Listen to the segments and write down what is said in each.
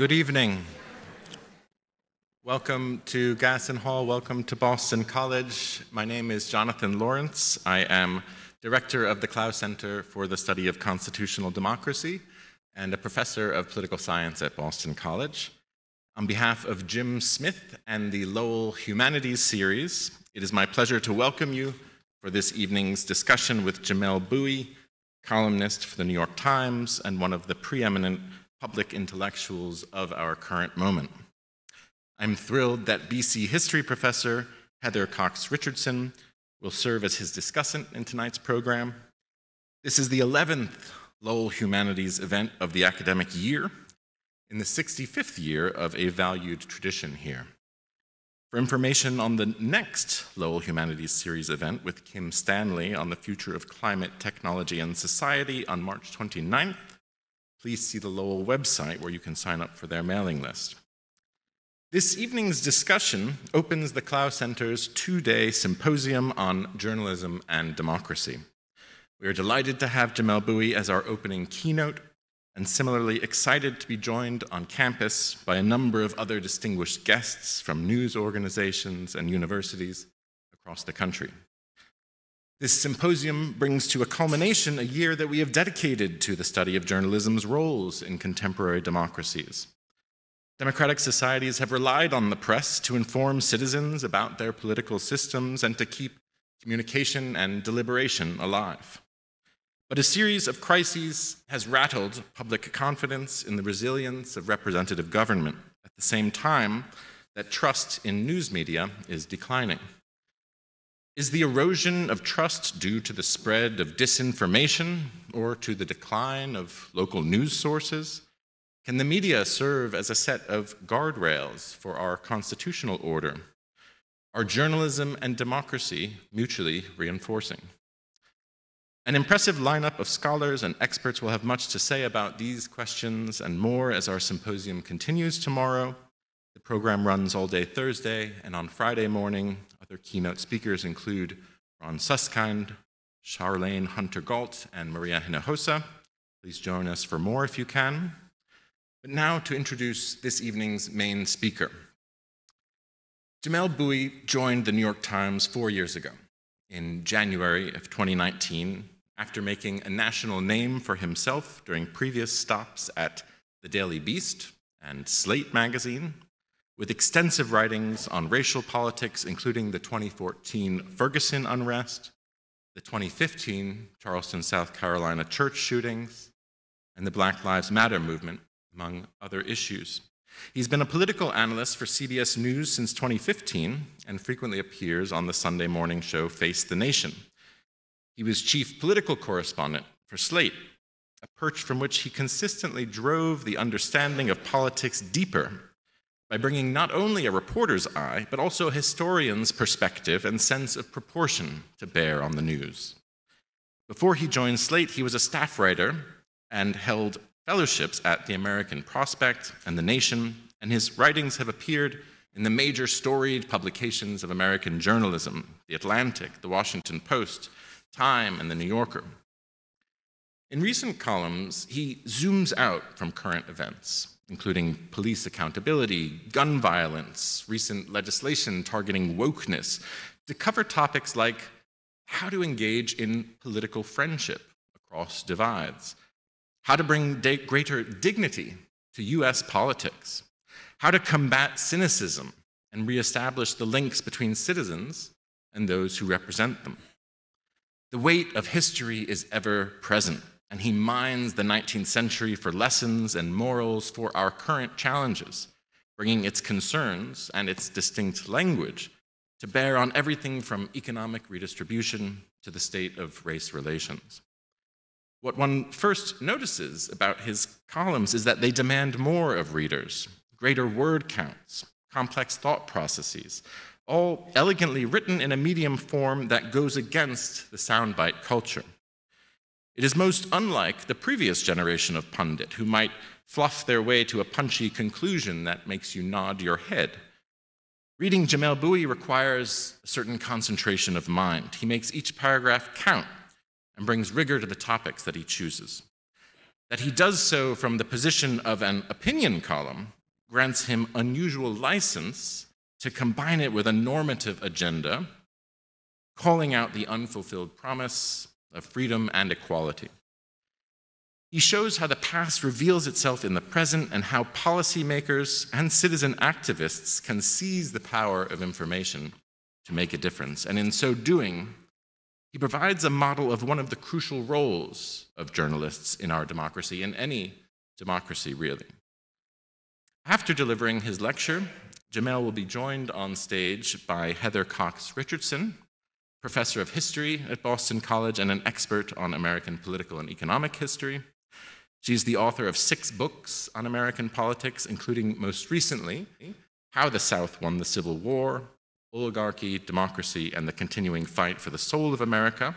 Good evening. Welcome to Gasson Hall. Welcome to Boston College. My name is Jonathan Laurence. I am director of the Clough Center for the Study of Constitutional Democracy and a professor of political science at Boston College. On behalf of Jim Smith and the Lowell Humanities series, it is my pleasure to welcome you for this evening's discussion with Jamelle Bouie, columnist for the New York Times and one of the preeminent public intellectuals of our current moment. I'm thrilled that BC history professor Heather Cox Richardson will serve as his discussant in tonight's program. This is the 11th Lowell Humanities event of the academic year, in the 65th year of a valued tradition here. For information on the next Lowell Humanities Series event with Kim Stanley on the future of climate, technology, and society on March 29th, please see the Lowell website where you can sign up for their mailing list. This evening's discussion opens the Clough Center's two day symposium on journalism and democracy. We are delighted to have Jamelle Bouie as our opening keynote, and similarly excited to be joined on campus by a number of other distinguished guests from news organizations and universities across the country. This symposium brings to a culmination a year that we have dedicated to the study of journalism's roles in contemporary democracies. Democratic societies have relied on the press to inform citizens about their political systems and to keep communication and deliberation alive. But a series of crises has rattled public confidence in the resilience of representative government at the same time that trust in news media is declining. Is the erosion of trust due to the spread of disinformation or to the decline of local news sources? Can the media serve as a set of guardrails for our constitutional order? Are journalism and democracy mutually reinforcing? An impressive lineup of scholars and experts will have much to say about these questions and more as our symposium continues tomorrow. The program runs all day Thursday, and on Friday morning, other keynote speakers include Ron Suskind, Charlayne Hunter Gault, and Maria Hinojosa. Please join us for more if you can. But now to introduce this evening's main speaker. Jamelle Bouie joined the New York Times four years ago, in January of 2019, after making a national name for himself during previous stops at the Daily Beast and Slate magazine, with extensive writings on racial politics, including the 2014 Ferguson unrest, the 2015 Charleston, South Carolina church shootings, and the Black Lives Matter movement, among other issues. He's been a political analyst for CBS News since 2015 and frequently appears on the Sunday morning show Face the Nation. He was chief political correspondent for Slate, a perch from which he consistently drove the understanding of politics deeper by bringing not only a reporter's eye, but also a historian's perspective and sense of proportion to bear on the news. Before he joined Slate, he was a staff writer and held fellowships at the American Prospect and The Nation, and his writings have appeared in the major storied publications of American journalism The Atlantic, The Washington Post, Time, and The New Yorker. In recent columns, he zooms out from current events including police accountability, gun violence, recent legislation targeting wokeness, to cover topics like how to engage in political friendship across divides, how to bring greater dignity to US politics, how to combat cynicism and reestablish the links between citizens and those who represent them. The weight of history is ever present and he mines the 19th century for lessons and morals for our current challenges, bringing its concerns and its distinct language to bear on everything from economic redistribution to the state of race relations. What one first notices about his columns is that they demand more of readers greater word counts, complex thought processes, all elegantly written in a medium form that goes against the soundbite culture. It is most unlike the previous generation of pundit who might fluff their way to a punchy conclusion that makes you nod your head. Reading Jamelle Bouie requires a certain concentration of mind. He makes each paragraph count and brings rigor to the topics that he chooses. That he does so from the position of an opinion column grants him unusual license to combine it with a normative agenda, calling out the unfulfilled promise of freedom and equality. He shows how the past reveals itself in the present and how policymakers and citizen activists can seize the power of information to make a difference. And in so doing, he provides a model of one of the crucial roles of journalists in our democracy, in any democracy, really. After delivering his lecture, Jamelle will be joined on stage by Heather Cox Richardson, professor of history at Boston College and an expert on American political and economic history. She's the author of six books on American politics, including most recently, How the South Won the Civil War, Oligarchy, Democracy, and the Continuing Fight for the Soul of America.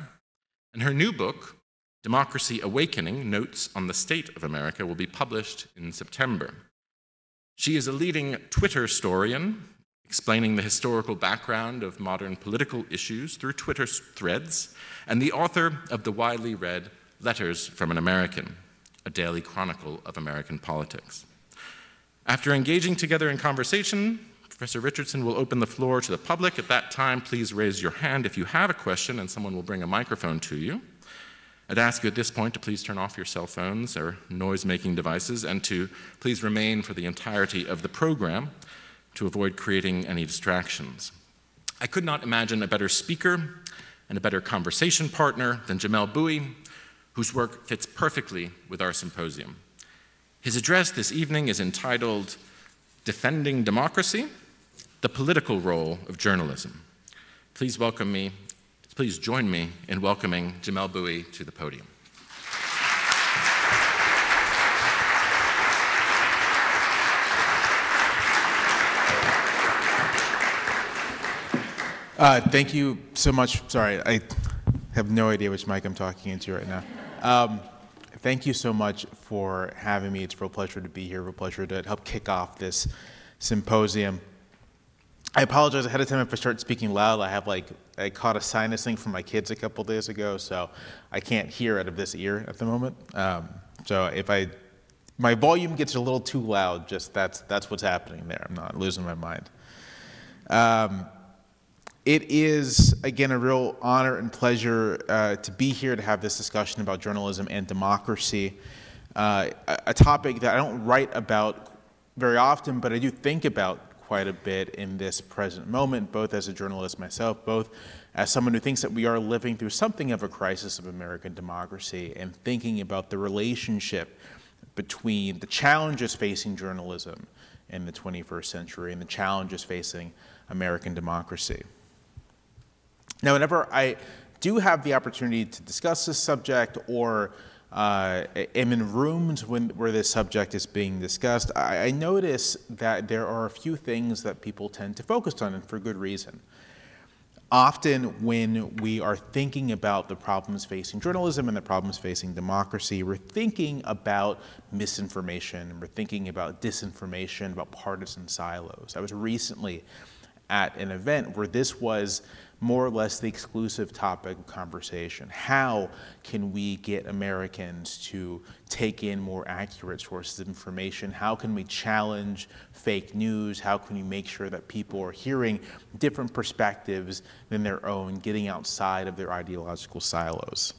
And her new book, Democracy Awakening Notes on the State of America, will be published in September. She is a leading Twitter historian, explaining the historical background of modern political issues through Twitter threads, and the author of the widely read Letters from an American a daily chronicle of American politics. After engaging together in conversation, Professor Richardson will open the floor to the public. At that time, please raise your hand if you have a question, and someone will bring a microphone to you. I'd ask you at this point to please turn off your cell phones or noise making devices and to please remain for the entirety of the program to avoid creating any distractions. I could not imagine a better speaker and a better conversation partner than Jamelle Bouie, whose work fits perfectly with our symposium. His address this evening is entitled Defending Democracy The Political Role of Journalism. Please welcome me, please join me in welcoming Jamelle Bouie to the podium. Uh, thank you so much. Sorry, I have no idea which mic I'm talking into right now. Um, thank you so much for having me. It's a real pleasure to be here, a real pleasure to help kick off this symposium. I apologize ahead of time if I start speaking loud. I have like, I caught a sinus thing from my kids a couple days ago, so I can't hear out of this ear at the moment. Um, so if I, my volume gets a little too loud, just that's, that's what's happening there. I'm not losing my mind. Um, it is, again, a real honor and pleasure uh, to be here to have this discussion about journalism and democracy, uh, a, topic that I don't write about very often, but I do think about quite a bit in this present moment, both as a journalist myself, both as someone who thinks that we are living through something of a crisis of American democracy and thinking about the relationship between the challenges facing journalism in the 21st century and the challenges facing American democracy. Now, whenever I do have the opportunity to discuss this subject or uh, am in rooms when, where this subject is being discussed, I, I, notice that there are a few things that people tend to focus on, and for good reason. Often, when we are thinking about the problems facing journalism and the problems facing democracy, we're thinking about misinformation, we're thinking about disinformation, about partisan silos. I was recently at an event where this was more or less the exclusive topic of conversation. How can we get Americans to take in more accurate sources of information? How can we challenge fake news? How can we make sure that people are hearing different perspectives than their own, getting outside of their ideological silos?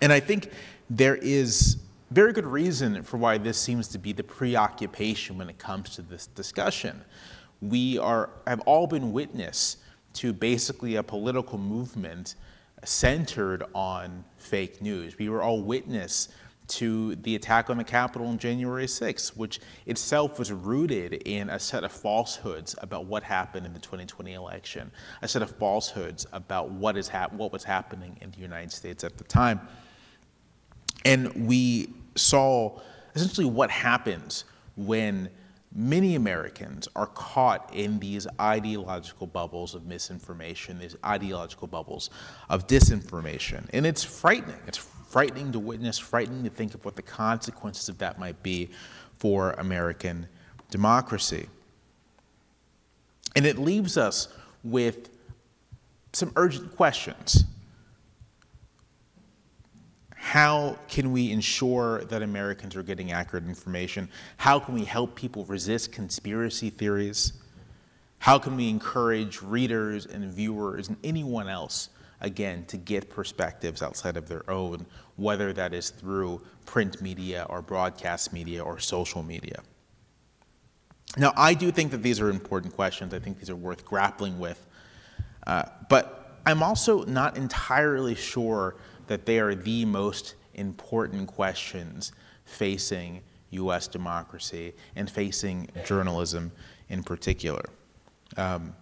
And I think there is very good reason for why this seems to be the preoccupation when it comes to this discussion. We are, have all been witness to basically a political movement centered on fake news. We were all witness to the attack on the Capitol on January 6th, which itself was rooted in a set of falsehoods about what happened in the 2020 election, a set of falsehoods about what, is what was happening in the United States at the time. And we saw essentially what happens when many Americans are caught in these ideological bubbles of misinformation, these ideological bubbles of disinformation. And it's frightening. It's frightening to witness, frightening to think of what the consequences of that might be for American democracy. And it leaves us with some urgent questions. How can we ensure that Americans are getting accurate information? How can we help people resist conspiracy theories? How can we encourage readers and viewers and anyone else, again, to get perspectives outside of their own, whether that is through print media or broadcast media or social media? Now, I do think that these are important questions. I think these are worth grappling with. Uh, but I'm also not entirely sure that they are the most important questions facing US democracy and facing journalism in particular. Um,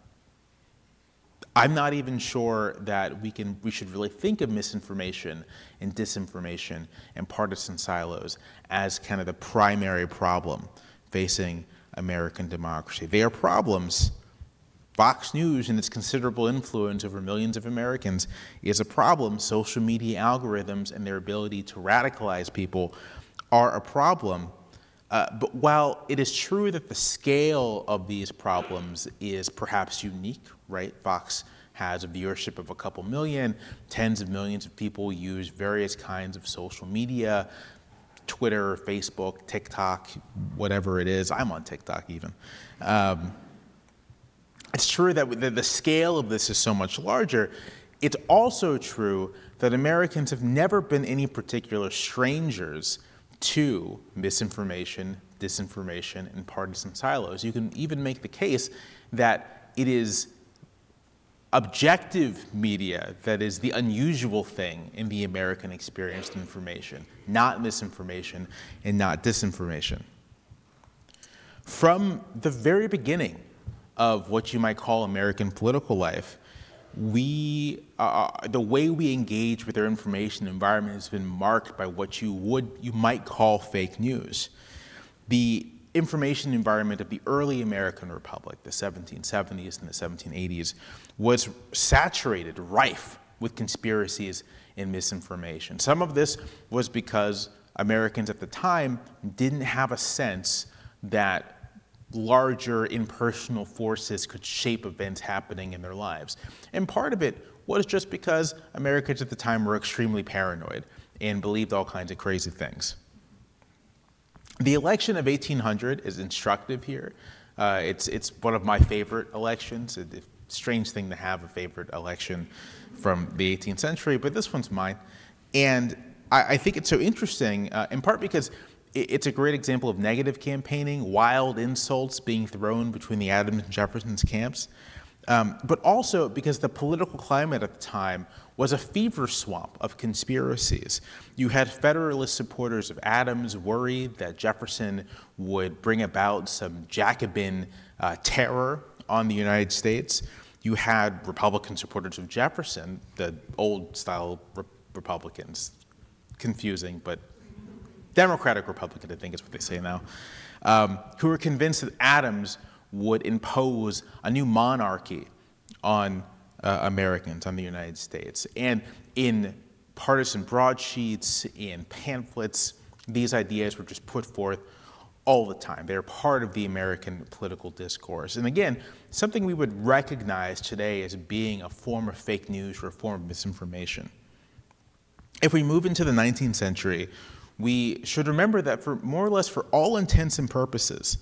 I'm not even sure that we can we should really think of misinformation and disinformation and partisan silos as kind of the primary problem facing American democracy. They are problems. Fox News and its considerable influence over millions of Americans is a problem. Social media algorithms and their ability to radicalize people are a problem. Uh, but while it is true that the scale of these problems is perhaps unique, right? Fox has a viewership of a couple million, tens of millions of people use various kinds of social media, Twitter, Facebook, TikTok, whatever it is. I'm on TikTok even. Um, it's true that the, scale of this is so much larger. It's also true that Americans have never been any particular strangers to misinformation, disinformation, and partisan silos. You can even make the case that it is objective media that is the unusual thing in the American experience of information, not misinformation and not disinformation. From the very beginning of what you might call American political life, we, uh, uh, the way we engage with our information environment has been marked by what you would, you might call fake news. The information environment of the early American Republic, the 1770s and the 1780s, was saturated, rife with conspiracies and misinformation. Some of this was because Americans at the time didn't have a sense that larger impersonal forces could shape events happening in their lives. And part of it was just because Americans at the time were extremely paranoid and believed all kinds of crazy things. The election of 1800 is instructive here. Uh, it's, it's one of my favorite elections. It, strange thing to have a favorite election from the 18th century, but this one's mine. And I, I think it's so interesting, uh, in part because it, it's a great example of negative campaigning, wild insults being thrown between the Adams and Jefferson's camps, um, but also because the political climate at the time was a fever swamp of conspiracies. You had Federalist supporters of Adams worried that Jefferson would bring about some Jacobin uh, terror on the United States. You had Republican supporters of Jefferson, the old style re Republicans, confusing, but Democratic Republican, I think is what they say now, um, who were convinced that Adams would impose a new monarchy on uh, Americans, on the United States. And in partisan broadsheets, in pamphlets, these ideas were just put forth all the time. They're part of the American political discourse. And again, something we would recognize today as being a form of fake news or a form of misinformation. If we move into the 19th century, we should remember that for more or less for all intents and purposes,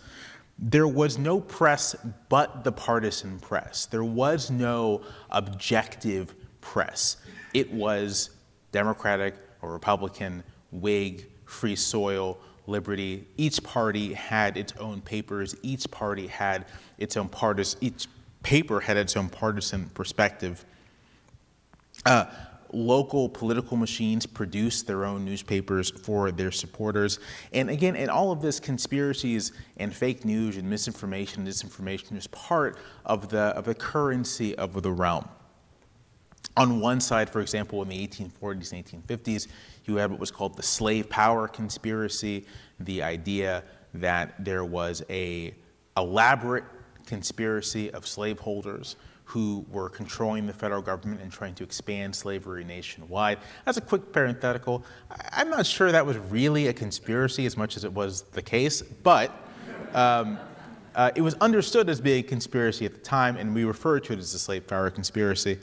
there was no press but the partisan press. There was no objective press. It was Democratic or Republican, Whig, Free Soil, liberty. Each party had its own papers. Each party had its own partisan, each paper had its own partisan perspective. Uh, local political machines produce their own newspapers for their supporters. And again, in all of this, conspiracies and fake news and misinformation and disinformation is part of the, of the currency of the realm. On one side, for example, in the 1840s and 1850s, you had what was called the slave power conspiracy, the idea that there was a elaborate conspiracy of slaveholders who were controlling the federal government and trying to expand slavery nationwide. As a quick parenthetical, I'm not sure that was really a conspiracy as much as it was the case, but um, uh, it was understood as being a conspiracy at the time, and we refer to it as the slave power conspiracy.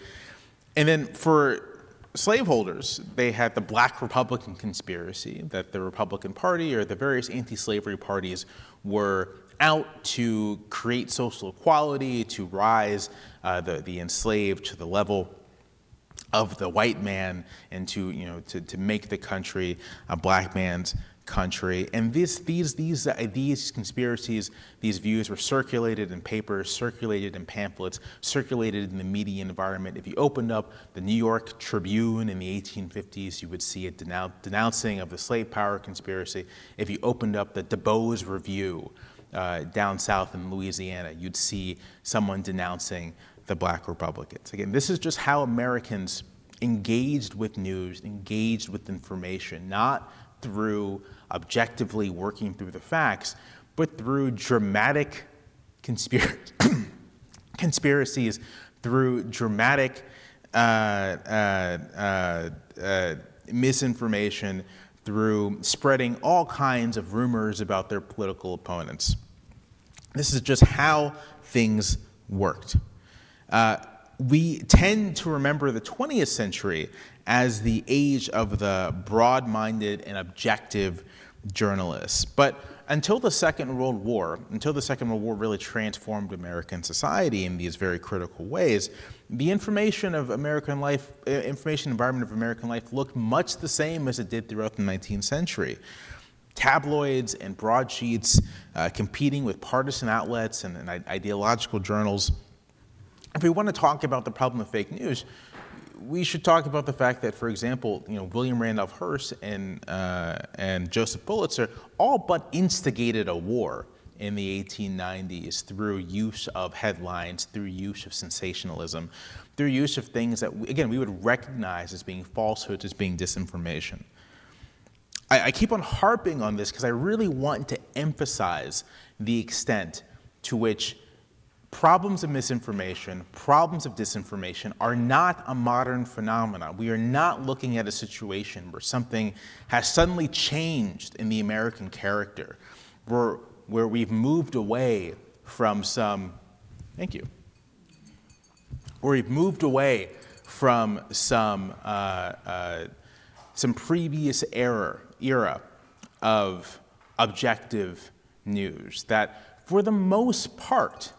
And then for slaveholders, they had the Black Republican conspiracy that the Republican Party or the various anti slavery parties were out to create social equality, to rise uh, the, the enslaved to the level of the white man, and to, you know, to, to make the country a black man's country. And this, these, these, uh, these conspiracies, these views were circulated in papers, circulated in pamphlets, circulated in the media environment. If you opened up the New York Tribune in the 1850s, you would see a denou- denouncing of the slave power conspiracy. If you opened up the De Bow's Review uh, down south in Louisiana, you'd see someone denouncing the black Republicans. Again, this is just how Americans engaged with news, engaged with information, not through objectively working through the facts, but through dramatic conspir- conspiracies, through dramatic uh, uh, uh, uh, misinformation, through spreading all kinds of rumors about their political opponents. This is just how things worked. Uh, we tend to remember the 20th century as the age of the broad minded and objective journalists. But until the Second World War, until the Second World War really transformed American society in these very critical ways, the information of American life, uh, information environment of American life looked much the same as it did throughout the 19th century. Tabloids and broadsheets uh, competing with partisan outlets and, and ideological journals. If we want to talk about the problem of fake news, we should talk about the fact that, for example, you know, William Randolph Hearst and, uh, and Joseph Pulitzer all but instigated a war in the 1890s through use of headlines, through use of sensationalism, through use of things that, again, we would recognize as being falsehoods, as being disinformation. I, I keep on harping on this because I really want to emphasize the extent to which problems of misinformation, problems of disinformation are not a modern phenomenon. We are not looking at a situation where something has suddenly changed in the American character, where, where we've moved away from some, thank you, where we've moved away from some, uh, uh, some previous era, era of objective news that, for the most part,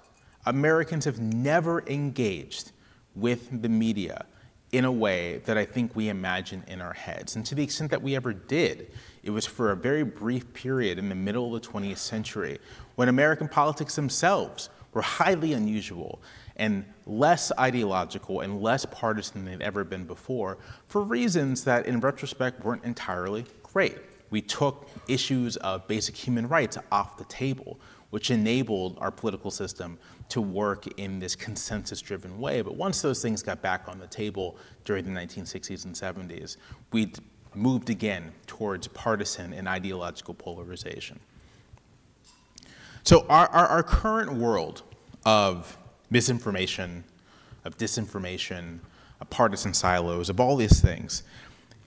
Americans have never engaged with the media in a way that I think we imagine in our heads. And to the extent that we ever did, it was for a very brief period in the middle of the 20th century when American politics themselves were highly unusual and less ideological and less partisan than they'd ever been before for reasons that, in retrospect, weren't entirely great. We took issues of basic human rights off the table, which enabled our political system to work in this consensus driven way. But once those things got back on the table during the 1960s and 70s, we moved again towards partisan and ideological polarization. So, our, our, our current world of misinformation, of disinformation, of partisan silos, of all these things,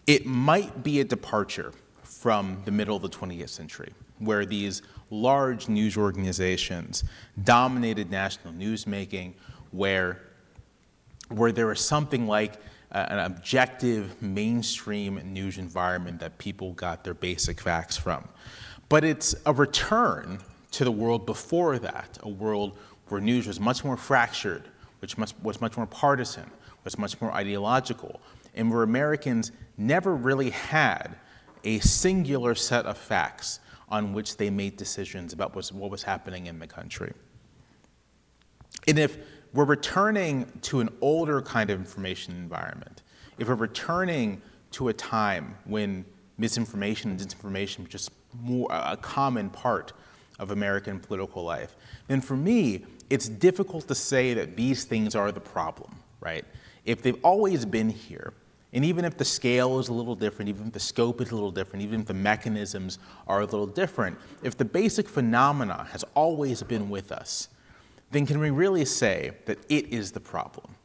it might be a departure from the middle of the 20th century, where these large news organizations dominated national newsmaking, where, where there was something like an objective mainstream news environment that people got their basic facts from. But it's a return to the world before that, a world where news was much more fractured, which was much more partisan, was much more ideological, and where Americans never really had a singular set of facts on which they made decisions about what was happening in the country. And if we're returning to an older kind of information environment, if we're returning to a time when misinformation and disinformation were just more a common part of American political life, then for me, it's difficult to say that these things are the problem, right? If they've always been here, and even if the scale is a little different, even if the scope is a little different, even if the mechanisms are a little different, if the basic phenomena has always been with us, then can we really say that it is the problem?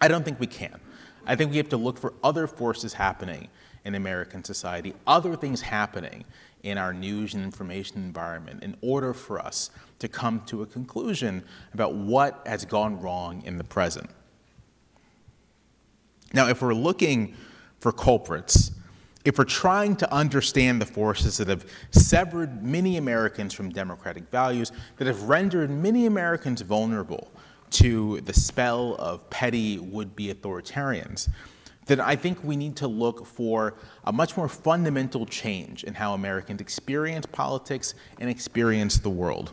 I don't think we can. I think we have to look for other forces happening in American society, other things happening in our news and information environment in order for us to come to a conclusion about what has gone wrong in the present. Now, if we're looking for culprits, if we're trying to understand the forces that have severed many Americans from democratic values, that have rendered many Americans vulnerable to the spell of petty would be authoritarians, then I think we need to look for a much more fundamental change in how Americans experience politics and experience the world.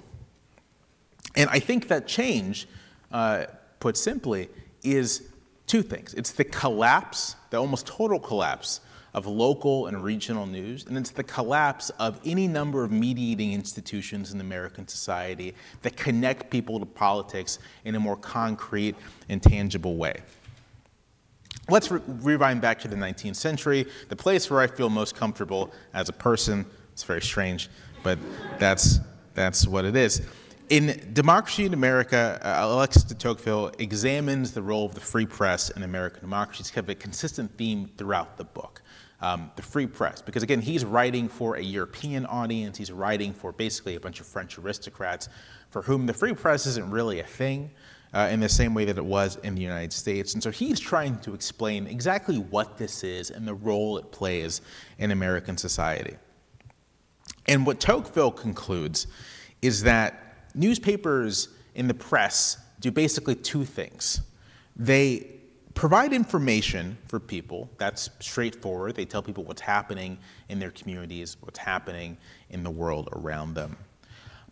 And I think that change, uh, put simply, is two things. It's the collapse, the almost total collapse of local and regional news, and it's the collapse of any number of mediating institutions in American society that connect people to politics in a more concrete and tangible way. Let's re- rewind back to the 19th century, the place where I feel most comfortable as a person. It's very strange, but that's, that's what it is. In Democracy in America, uh, Alexis de Tocqueville examines the role of the free press in American democracy. It's kind of a consistent theme throughout the book. Um, the free press, because again, he's writing for a European audience. He's writing for basically a bunch of French aristocrats for whom the free press isn't really a thing uh, in the same way that it was in the United States. And so he's trying to explain exactly what this is and the role it plays in American society. And what Tocqueville concludes is that newspapers in the press do basically two things. They provide information for people, that's straightforward. They tell people what's happening in their communities, what's happening in the world around them.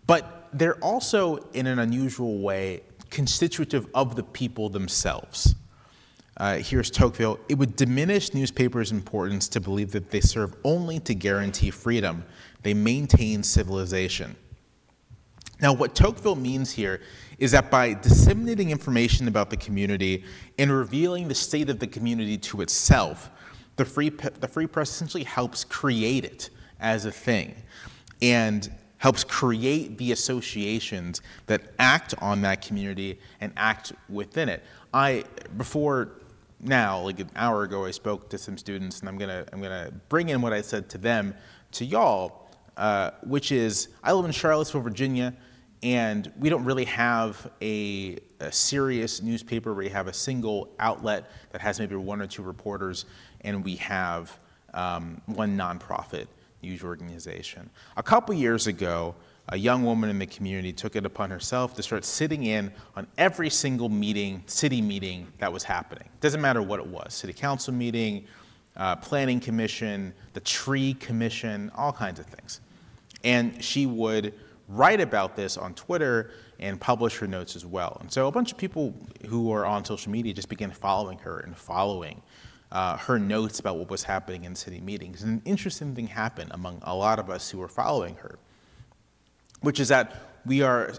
But they're also, in an unusual way, constitutive of the people themselves. Uh, here's Tocqueville. It would diminish newspapers' importance to believe that they serve only to guarantee freedom. They maintain civilization. Now, what Tocqueville means here is that by disseminating information about the community and revealing the state of the community to itself, the free, the free press essentially helps create it as a thing and helps create the associations that act on that community and act within it. I, before now, like an hour ago, I spoke to some students, and I'm gonna, I'm gonna bring in what I said to them to y'all, uh, which is I live in Charlottesville, Virginia and we don't really have a, a, serious newspaper where you have a single outlet that has maybe one or two reporters, and we have um, one nonprofit news organization. A couple years ago, a young woman in the community took it upon herself to start sitting in on every single meeting, city meeting that was happening. Doesn't matter what it was city council meeting, uh, planning commission, the tree commission, all kinds of things. And she would write about this on Twitter and publish her notes as well. And so a bunch of people who are on social media just began following her and following uh, her notes about what was happening in city meetings. And an interesting thing happened among a lot of us who were following her, which is that we are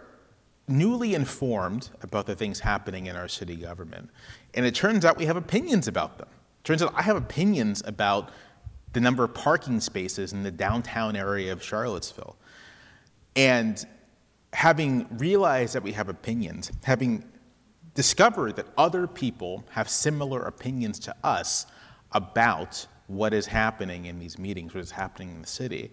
newly informed about the things happening in our city government. And it turns out we have opinions about them. It turns out I have opinions about the number of parking spaces in the downtown area of Charlottesville. And having realized that we have opinions, having discovered that other people have similar opinions to us about what is happening in these meetings, what is happening in the city,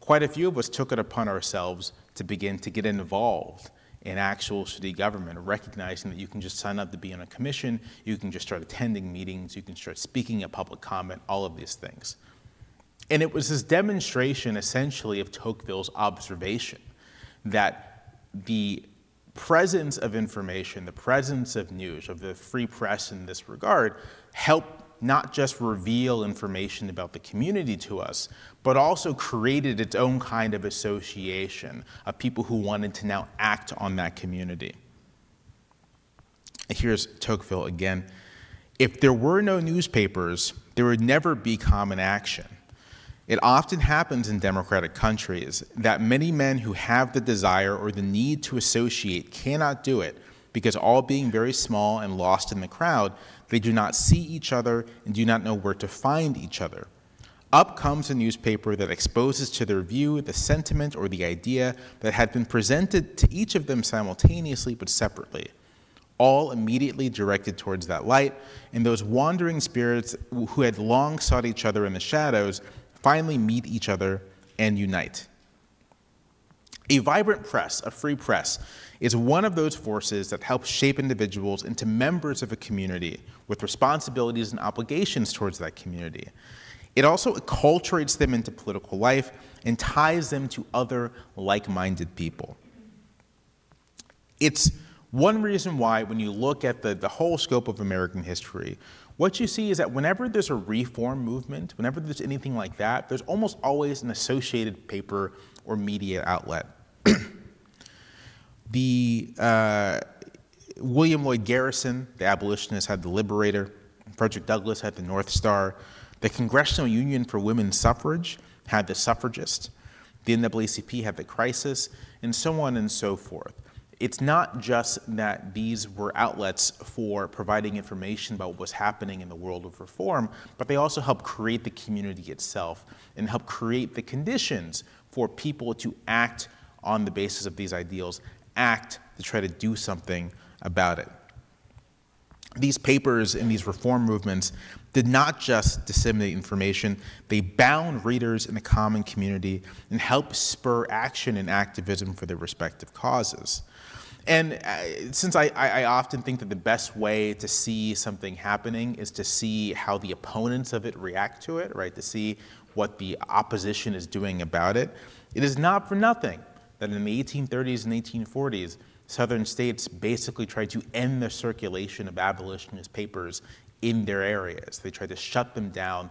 quite a few of us took it upon ourselves to begin to get involved in actual city government, recognizing that you can just sign up to be on a commission, you can just start attending meetings, you can start speaking at public comment, all of these things. And it was this demonstration essentially of Tocqueville's observation that the presence of information, the presence of news, of the free press in this regard, helped not just reveal information about the community to us, but also created its own kind of association of people who wanted to now act on that community. Here's Tocqueville again. If there were no newspapers, there would never be common action. It often happens in democratic countries that many men who have the desire or the need to associate cannot do it because, all being very small and lost in the crowd, they do not see each other and do not know where to find each other. Up comes a newspaper that exposes to their view the sentiment or the idea that had been presented to each of them simultaneously but separately, all immediately directed towards that light, and those wandering spirits who had long sought each other in the shadows finally meet each other and unite. A vibrant press, a free press, is one of those forces that helps shape individuals into members of a community with responsibilities and obligations towards that community. It also acculturates them into political life and ties them to other like minded people. It's one reason why, when you look at the, the whole scope of American history, what you see is that whenever there's a reform movement, whenever there's anything like that, there's almost always an associated paper or media outlet. the uh, William Lloyd Garrison, the abolitionist, had the Liberator. Frederick Douglass had the North Star. The Congressional Union for Women's Suffrage had the Suffragist. The NAACP had the Crisis, and so on and so forth it's not just that these were outlets for providing information about what was happening in the world of reform, but they also help create the community itself and help create the conditions for people to act on the basis of these ideals, act to try to do something about it. These papers and these reform movements did not just disseminate information, they bound readers in the common community and helped spur action and activism for their respective causes. And uh, since I, I, often think that the best way to see something happening is to see how the opponents of it react to it, right? To see what the opposition is doing about it, it is not for nothing that in the 1830s and 1840s, southern states basically tried to end the circulation of abolitionist papers in their areas. They tried to shut them down,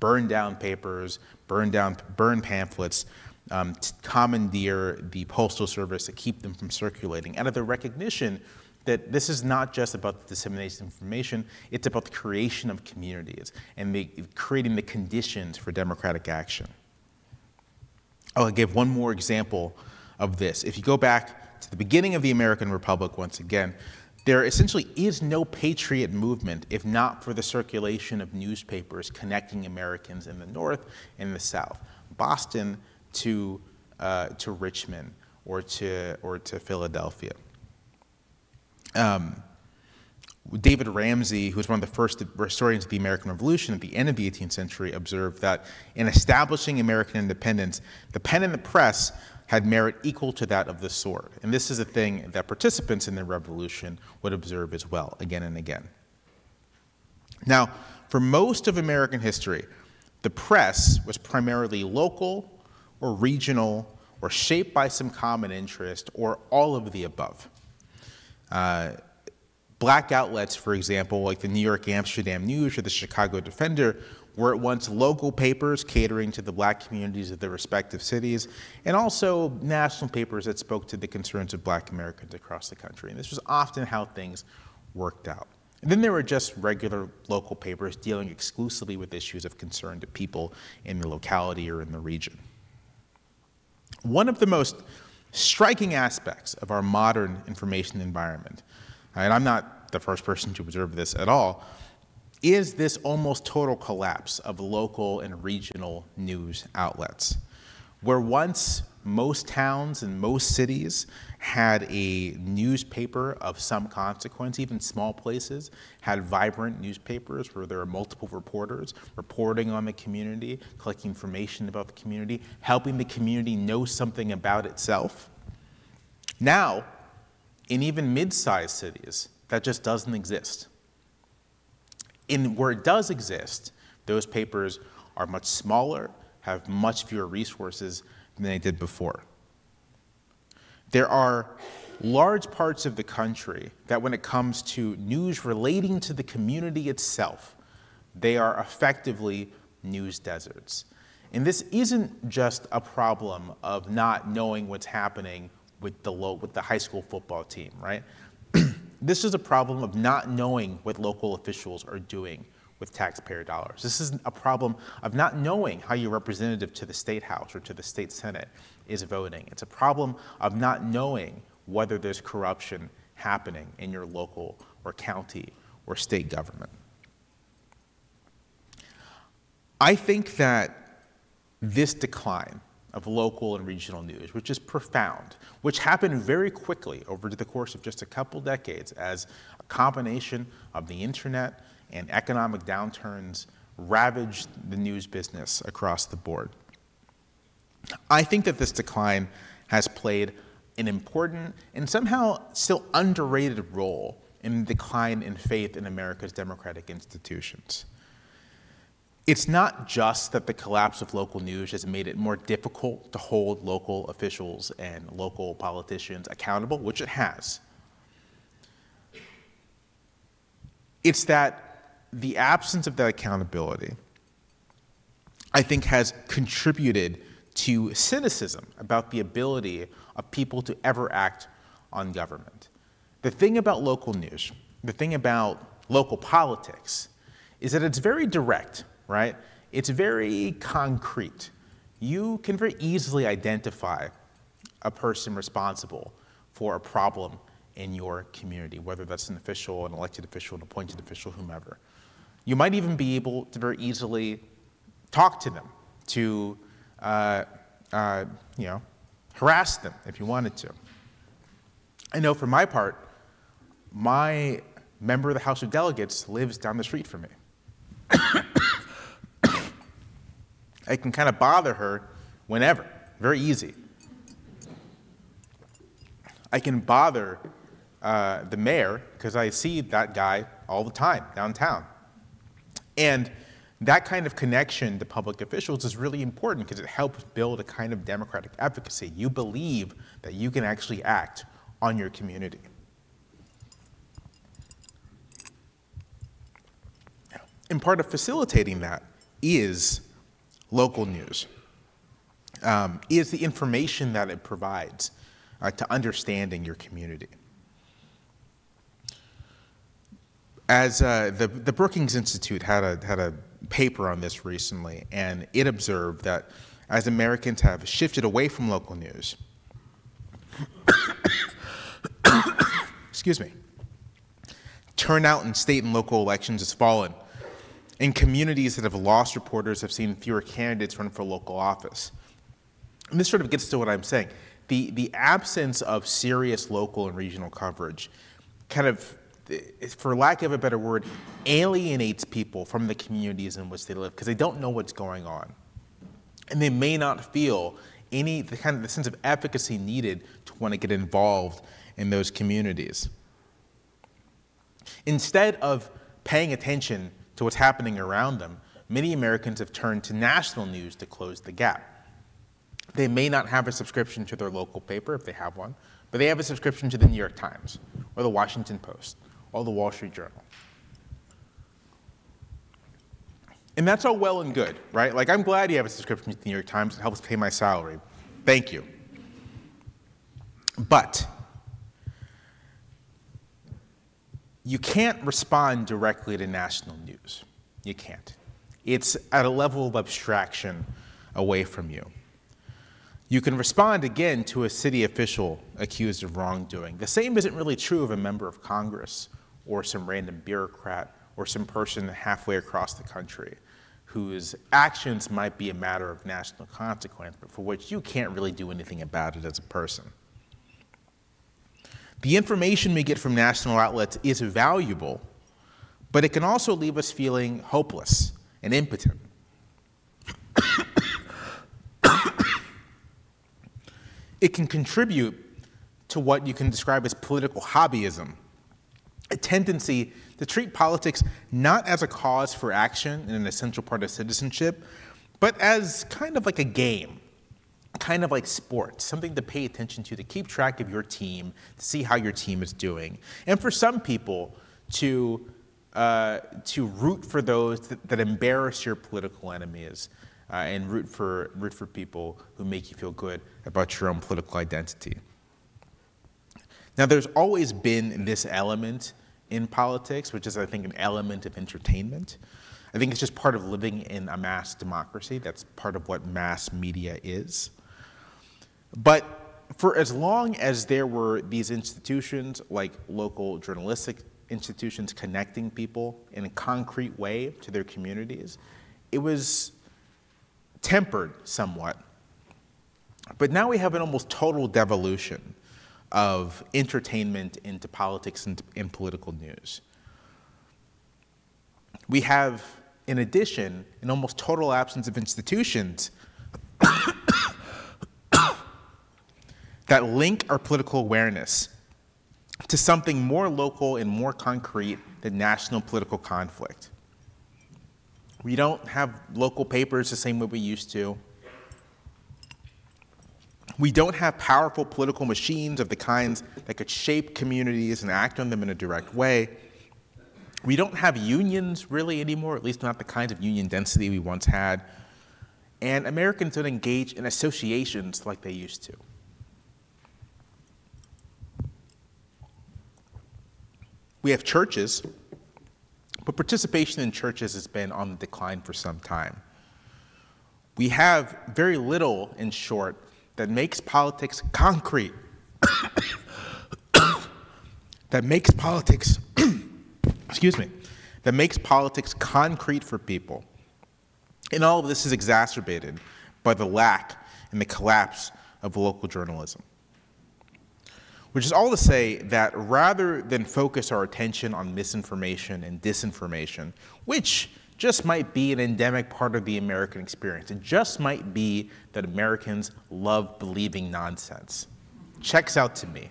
burn down papers, burn down burn pamphlets um, commandeer the Postal Service to keep them from circulating out of the recognition that this is not just about the dissemination of information, it's about the creation of communities and the, creating the conditions for democratic action. I'll give one more example of this. If you go back to the beginning of the American Republic once again, there essentially is no patriot movement if not for the circulation of newspapers connecting Americans in the North and the South. Boston to, uh, to Richmond or to, or to Philadelphia. Um, David Ramsay, who was one of the first historians of the American Revolution at the end of the 18th century, observed that in establishing American independence, the pen and the press had merit equal to that of the sword. And this is a thing that participants in the revolution would observe as well, again and again. Now, for most of American history, the press was primarily local or regional or shaped by some common interest or all of the above. Uh, black outlets, for example, like the New York Amsterdam News or the Chicago Defender, were at once local papers catering to the black communities of their respective cities, and also national papers that spoke to the concerns of black Americans across the country. And this was often how things worked out. And then there were just regular local papers dealing exclusively with issues of concern to people in the locality or in the region. One of the most striking aspects of our modern information environment, and I'm not the first person to observe this at all, is this almost total collapse of local and regional news outlets. Where once most towns and most cities had a newspaper of some consequence, even small places had vibrant newspapers where there are multiple reporters reporting on the community, collecting information about the community, helping the community know something about itself. Now, in even mid-sized cities, that just doesn't exist. In where it does exist, those papers are much smaller, have much fewer resources than they did before. There are large parts of the country that, when it comes to news relating to the community itself, they are effectively news deserts. And this isn't just a problem of not knowing what's happening with the, with the high school football team, right? this is a problem of not knowing what local officials are doing with taxpayer dollars. This is a problem of not knowing how your representative to the state house or to the state senate is voting. It's a problem of not knowing whether there's corruption happening in your local or county or state government. I think that this decline of local and regional news, which is profound, which happened very quickly over the course of just a couple decades as a combination of the internet and economic downturns ravaged the news business across the board. I think that this decline has played an important and somehow still underrated role in the decline in faith in America's democratic institutions. It's not just that the collapse of local news has made it more difficult to hold local officials and local politicians accountable, which it has. It's that the absence of that accountability, I think, has contributed to cynicism about the ability of people to ever act on government. The thing about local news, the thing about local politics, is that it's very direct, right? It's very concrete. You can very easily identify a person responsible for a problem in your community, whether that's an official, an elected official, an appointed official, whomever. You might even be able to very easily talk to them, to uh, uh, you know, harass them if you wanted to. I know for my part, my member of the House of Delegates lives down the street from me. I can kind of bother her whenever, very easy. I can bother uh, the mayor because I see that guy all the time downtown. And that kind of connection to public officials is really important because it helps build a kind of democratic advocacy. You believe that you can actually act on your community. And part of facilitating that is local news, um, is the information that it provides uh, to understanding your community. As uh, the, the Brookings Institute had a, had a paper on this recently, and it observed that as Americans have shifted away from local news, excuse me, turnout in state and local elections has fallen. In communities that have lost reporters have seen fewer candidates run for local office. And this sort of gets to what I'm saying. The, the absence of serious local and regional coverage kind of for lack of a better word, alienates people from the communities in which they live because they don't know what's going on. And they may not feel any the kind of the sense of efficacy needed to want to get involved in those communities. Instead of paying attention to what's happening around them, many Americans have turned to national news to close the gap. They may not have a subscription to their local paper if they have one, but they have a subscription to the New York Times or the Washington Post or the Wall Street Journal. And that's all well and good, right? Like, I'm glad you have a subscription to the New York Times. It helps pay my salary. Thank you. But you can't respond directly to national news. You can't. It's at a level of abstraction away from you. You can respond again to a city official accused of wrongdoing. The same isn't really true of a member of Congress or some random bureaucrat or some person halfway across the country whose actions might be a matter of national consequence, but for which you can't really do anything about it as a person. The information we get from national outlets is valuable, but it can also leave us feeling hopeless and impotent. it can contribute to what you can describe as political hobbyism a tendency to treat politics not as a cause for action and an essential part of citizenship, but as kind of like a game, kind of like sports, something to pay attention to, to keep track of your team, to see how your team is doing. And for some people, to, uh, to root for those that, that embarrass your political enemies. Uh, and root for, root for people who make you feel good about your own political identity. Now, there's always been this element in politics, which is, I think, an element of entertainment. I think it's just part of living in a mass democracy. That's part of what mass media is. But for as long as there were these institutions, like local journalistic institutions connecting people in a concrete way to their communities, it was tempered somewhat. But now we have an almost total devolution of entertainment into politics and in political news. We have, in addition, an almost total absence of institutions that link our political awareness to something more local and more concrete than national political conflict. We don't have local papers the same way we used to. We don't have powerful political machines of the kinds that could shape communities and act on them in a direct way. We don't have unions really anymore, at least not the kinds of union density we once had. And Americans don't engage in associations like they used to. We have churches, but participation in churches has been on the decline for some time. We have very little, in short, that makes politics concrete, that makes politics, excuse me, that makes politics concrete for people. And all of this is exacerbated by the lack and the collapse of local journalism. Which is all to say that rather than focus our attention on misinformation and disinformation, which just might be an endemic part of the American experience. It just might be that Americans love believing nonsense. Checks out to me.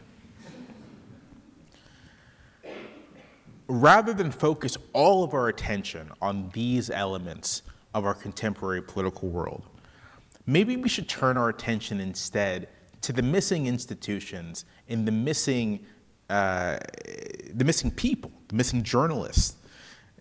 Rather than focus all of our attention on these elements of our contemporary political world, maybe we should turn our attention instead to the missing institutions and the missing, uh, the missing people, the missing journalists,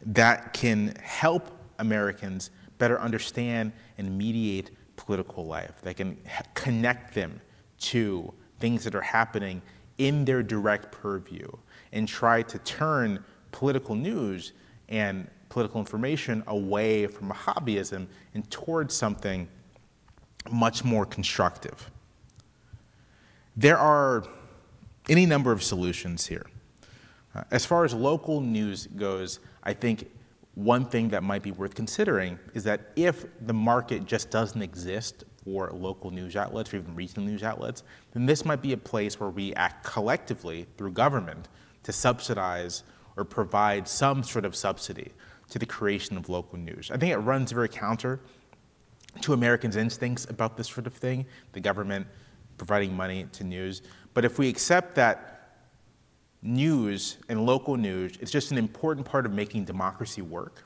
that can help Americans better understand and mediate political life, that can connect them to things that are happening in their direct purview and try to turn political news and political information away from hobbyism and towards something much more constructive. There are any number of solutions here. Uh, as far as local news goes, I think one thing that might be worth considering is that if the market just doesn't exist for local news outlets or even regional news outlets, then this might be a place where we act collectively through government to subsidize or provide some sort of subsidy to the creation of local news. I think it runs very counter to Americans' instincts about this sort of thing, the government providing money to news. But if we accept that news and local news is just an important part of making democracy work.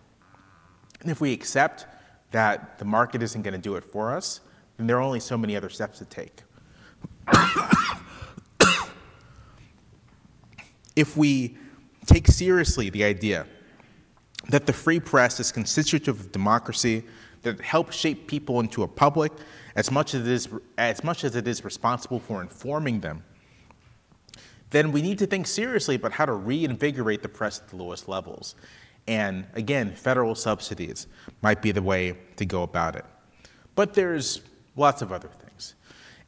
And if we accept that the market isn't going to do it for us, then there are only so many other steps to take. if we take seriously the idea that the free press is constitutive of democracy, that it helps shape people into a public as much as it is, as much as it is responsible for informing them, then we need to think seriously about how to reinvigorate the press at the lowest levels. And again, federal subsidies might be the way to go about it. But there's lots of other things.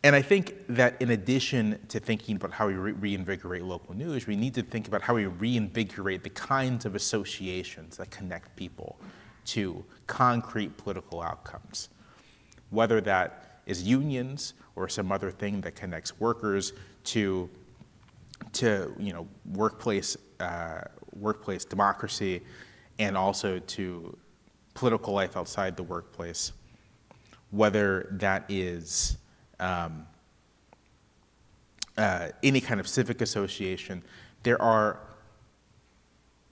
And I think that in addition to thinking about how we re reinvigorate local news, we need to think about how we reinvigorate the kinds of associations that connect people to concrete political outcomes. Whether that is unions or some other thing that connects workers to to you know workplace uh, workplace democracy and also to political life outside the workplace, whether that is um, uh, any kind of civic association, there are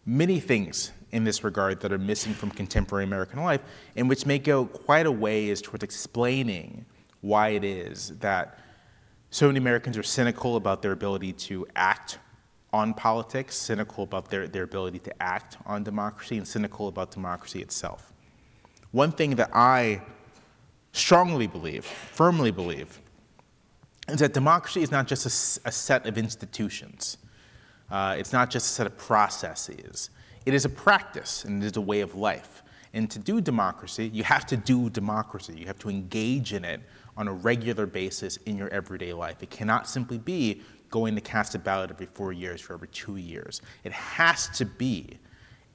many things in this regard that are missing from contemporary American life and which may go quite a ways towards explaining why it is that so many Americans are cynical about their ability to act on politics, cynical about their, their ability to act on democracy, and cynical about democracy itself. One thing that I strongly believe, firmly believe, is that democracy is not just a, a set of institutions. Uh, it's not just a set of processes. It is a practice and it is a way of life. And to do democracy, you have to do democracy. You have to engage in it on a regular basis in your everyday life. It cannot simply be going to cast a ballot every four years or every two years. It has to be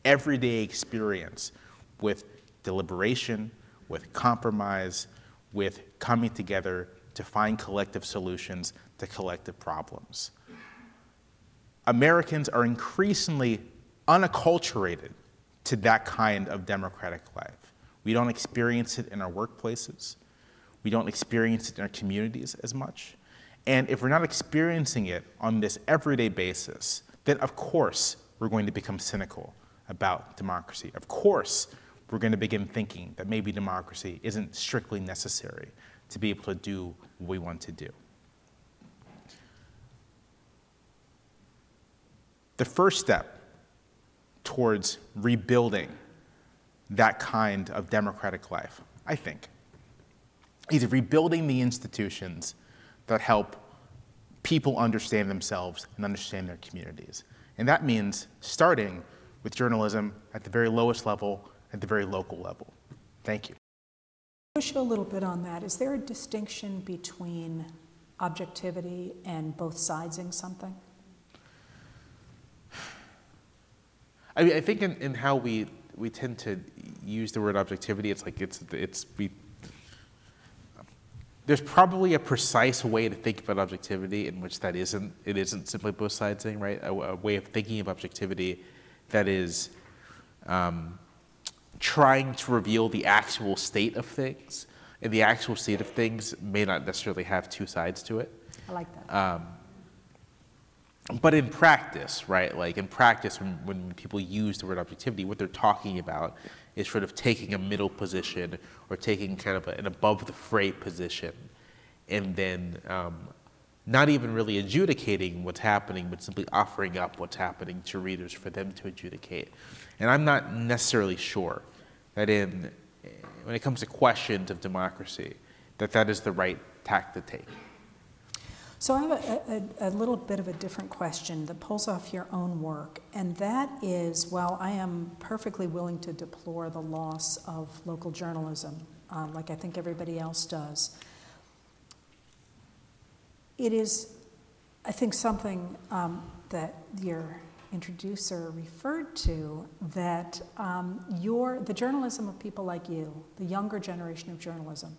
everyday experience with deliberation, with compromise, with coming together to find collective solutions to collective problems. Americans are increasingly unacculturated to that kind of democratic life. We don't experience it in our workplaces. We don't experience it in our communities as much. And if we're not experiencing it on this everyday basis, then of course we're going to become cynical about democracy. Of course, we're going to begin thinking that maybe democracy isn't strictly necessary to be able to do what we want to do. The first step towards rebuilding that kind of democratic life, I think, is rebuilding the institutions that help people understand themselves and understand their communities. And that means starting with journalism at the very lowest level, at the very local level. Thank you. Push you a little bit on that. Is there a distinction between objectivity and both sidesing something? I mean, I think in, in how we we tend to use the word objectivity, it's like it's it's we. There's probably a precise way to think about objectivity in which that isn't it isn't simply both sidesing, right? A, a way of thinking of objectivity that is um, trying to reveal the actual state of things, and the actual state of things may not necessarily have two sides to it. I like that. Um, but in practice, right, like in practice, when, when people use the word objectivity, what they're talking about is sort of taking a middle position or taking kind of a, an above the fray position and then um, not even really adjudicating what's happening, but simply offering up what's happening to readers for them to adjudicate. And I'm not necessarily sure that in, when it comes to questions of democracy, that that is the right tack to take. So I have a, a, a, little bit of a different question that pulls off your own work, and that is, while I am perfectly willing to deplore the loss of local journalism, um, like I think everybody else does, it is, I think, something um, that your introducer referred to that um, your, the journalism of people like you, the younger generation of journalism,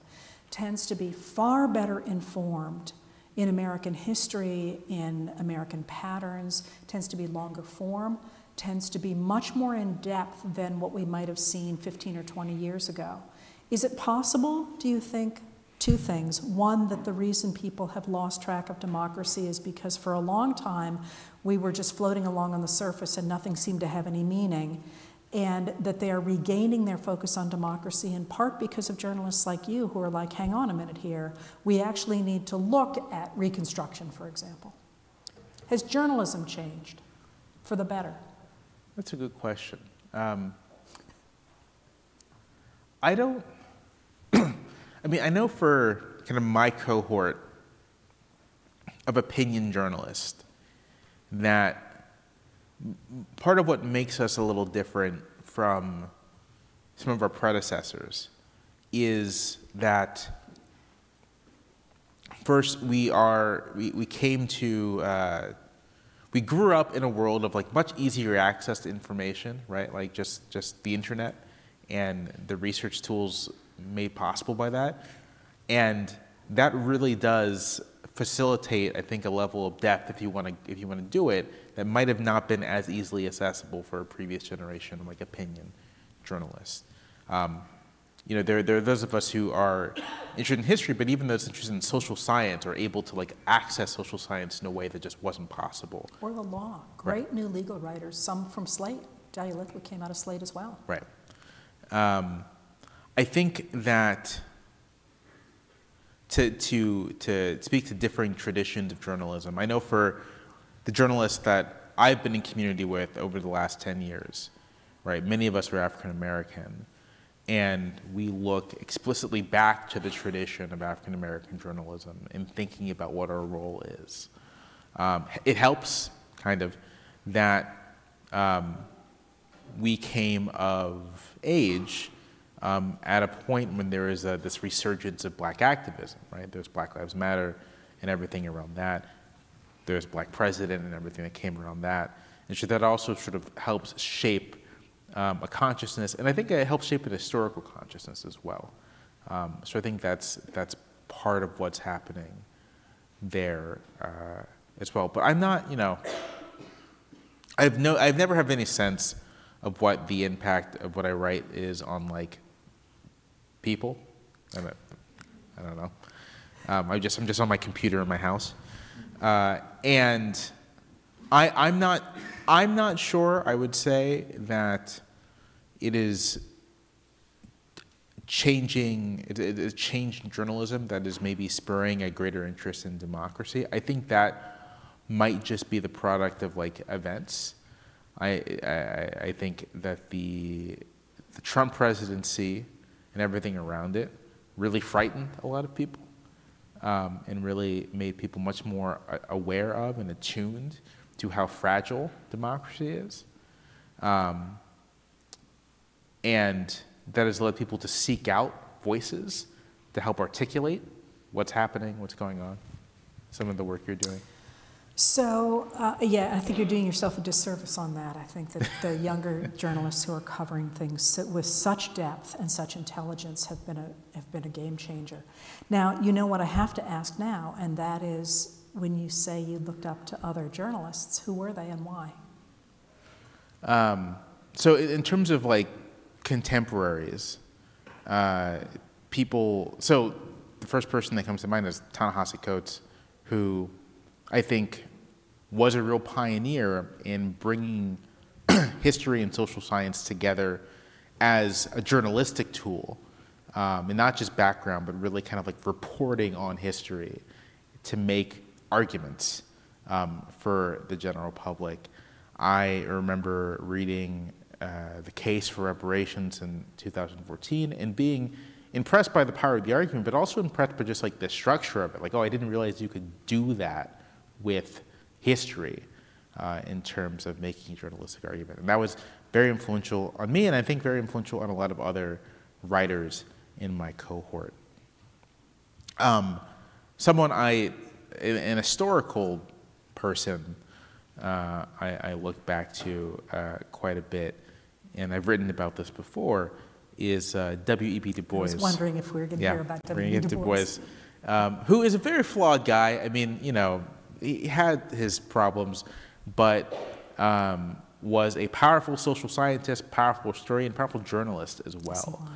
tends to be far better informed in American history, in American patterns, tends to be longer form, tends to be much more in depth than what we might have seen 15 or 20 years ago. Is it possible, do you think, two things. One, that the reason people have lost track of democracy is because for a long time we were just floating along on the surface and nothing seemed to have any meaning. And that they are regaining their focus on democracy in part because of journalists like you who are like, hang on a minute here, we actually need to look at Reconstruction, for example. Has journalism changed for the better? That's a good question. Um, I don't I mean, I know for kind of my cohort of opinion journalists that part of what makes us a little different from some of our predecessors is that first we are we, we came to uh, we grew up in a world of like much easier access to information right like just just the internet and the research tools made possible by that. And that really does facilitate, I think, a level of depth if you want to if you want to do it that might have not been as easily accessible for a previous generation like opinion journalists. Um, you know, there, there are those of us who are interested in history, but even those interested in social science are able to like access social science in a way that just wasn't possible. Or the law. Great right. new legal writers, some from Slate. Dahlia Lithwick came out of Slate as well. Right. Um, I think that to, to, to speak to differing traditions of journalism, I know for the journalists that I've been in community with over the last 10 years, right, many of us are African American, and we look explicitly back to the tradition of African American journalism in thinking about what our role is. Um, it helps, kind of, that um, we came of age um, at a point when there is a, this resurgence of black activism, right? There's Black Lives Matter and everything around that. There's Black President and everything that came around that. And so that also sort of helps shape um, a consciousness, and I think it helps shape an historical consciousness as well. Um, so I think that's, that's part of what's happening there uh, as well. But I'm not, you know, I've, no, I've never had any sense of what the impact of what I write is on like people. I don't know. Um, I just I'm just on my computer in my house, uh, and I I'm not I'm not sure. I would say that it is changing it, it is changed journalism that is maybe spurring a greater interest in democracy. I think that might just be the product of like events. I I, I think that the the Trump presidency and everything around it really frightened a lot of people um, and really made people much more aware of and attuned to how fragile democracy is. Um, and that has led people to seek out voices to help articulate what's happening, what's going on, some of the work you're doing. So, uh, yeah, I think you're doing yourself a disservice on that. I think that the younger journalists who are covering things with such depth and such intelligence have been a, have been a game changer. Now, you know what I have to ask now, and that is when you say you looked up to other journalists, who were they and why? Um, so, in terms of like contemporaries, uh, people, so the first person that comes to mind is Ta-Nehisi Coates, who I think was a real pioneer in bringing history and social science together as a journalistic tool, um, and not just background, but really kind of like reporting on history to make arguments um, for the general public. I remember reading uh, the case for reparations in 2014 and being impressed by the power of the argument, but also impressed by just like the structure of it. Like, oh, I didn't realize you could do that with history uh, in terms of making a journalistic argument. And that was very influential on me, and I think very influential on a lot of other writers in my cohort. Um, someone I, an historical person, uh, I, I, look back to uh, quite a bit, and I've written about this before, is uh, W.E.B. Du Bois. I was wondering if we were going to yeah, hear about W.E.B. Du Bois. Um, who is a very flawed guy. I mean, you know, he had his problems, but um, was a powerful social scientist, powerful historian, powerful journalist as well.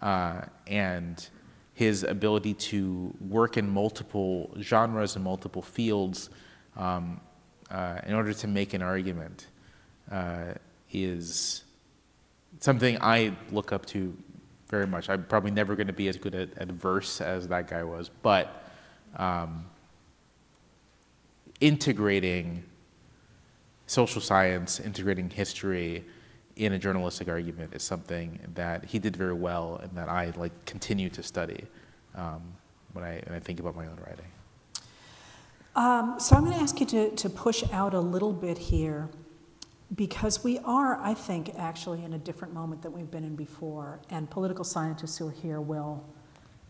Uh, and his ability to work in multiple genres and multiple fields um, uh, in order to make an argument uh, is something I look up to very much. I'm probably never going to be as good at, at verse as that guy was, but um, integrating social science, integrating history in a journalistic argument is something that he did very well and that I like continue to study um, when, I, when I think about my own writing. Um, so I'm going to ask you to, to push out a little bit here because we are, I think, actually in a different moment than we've been in before, and political scientists who are here will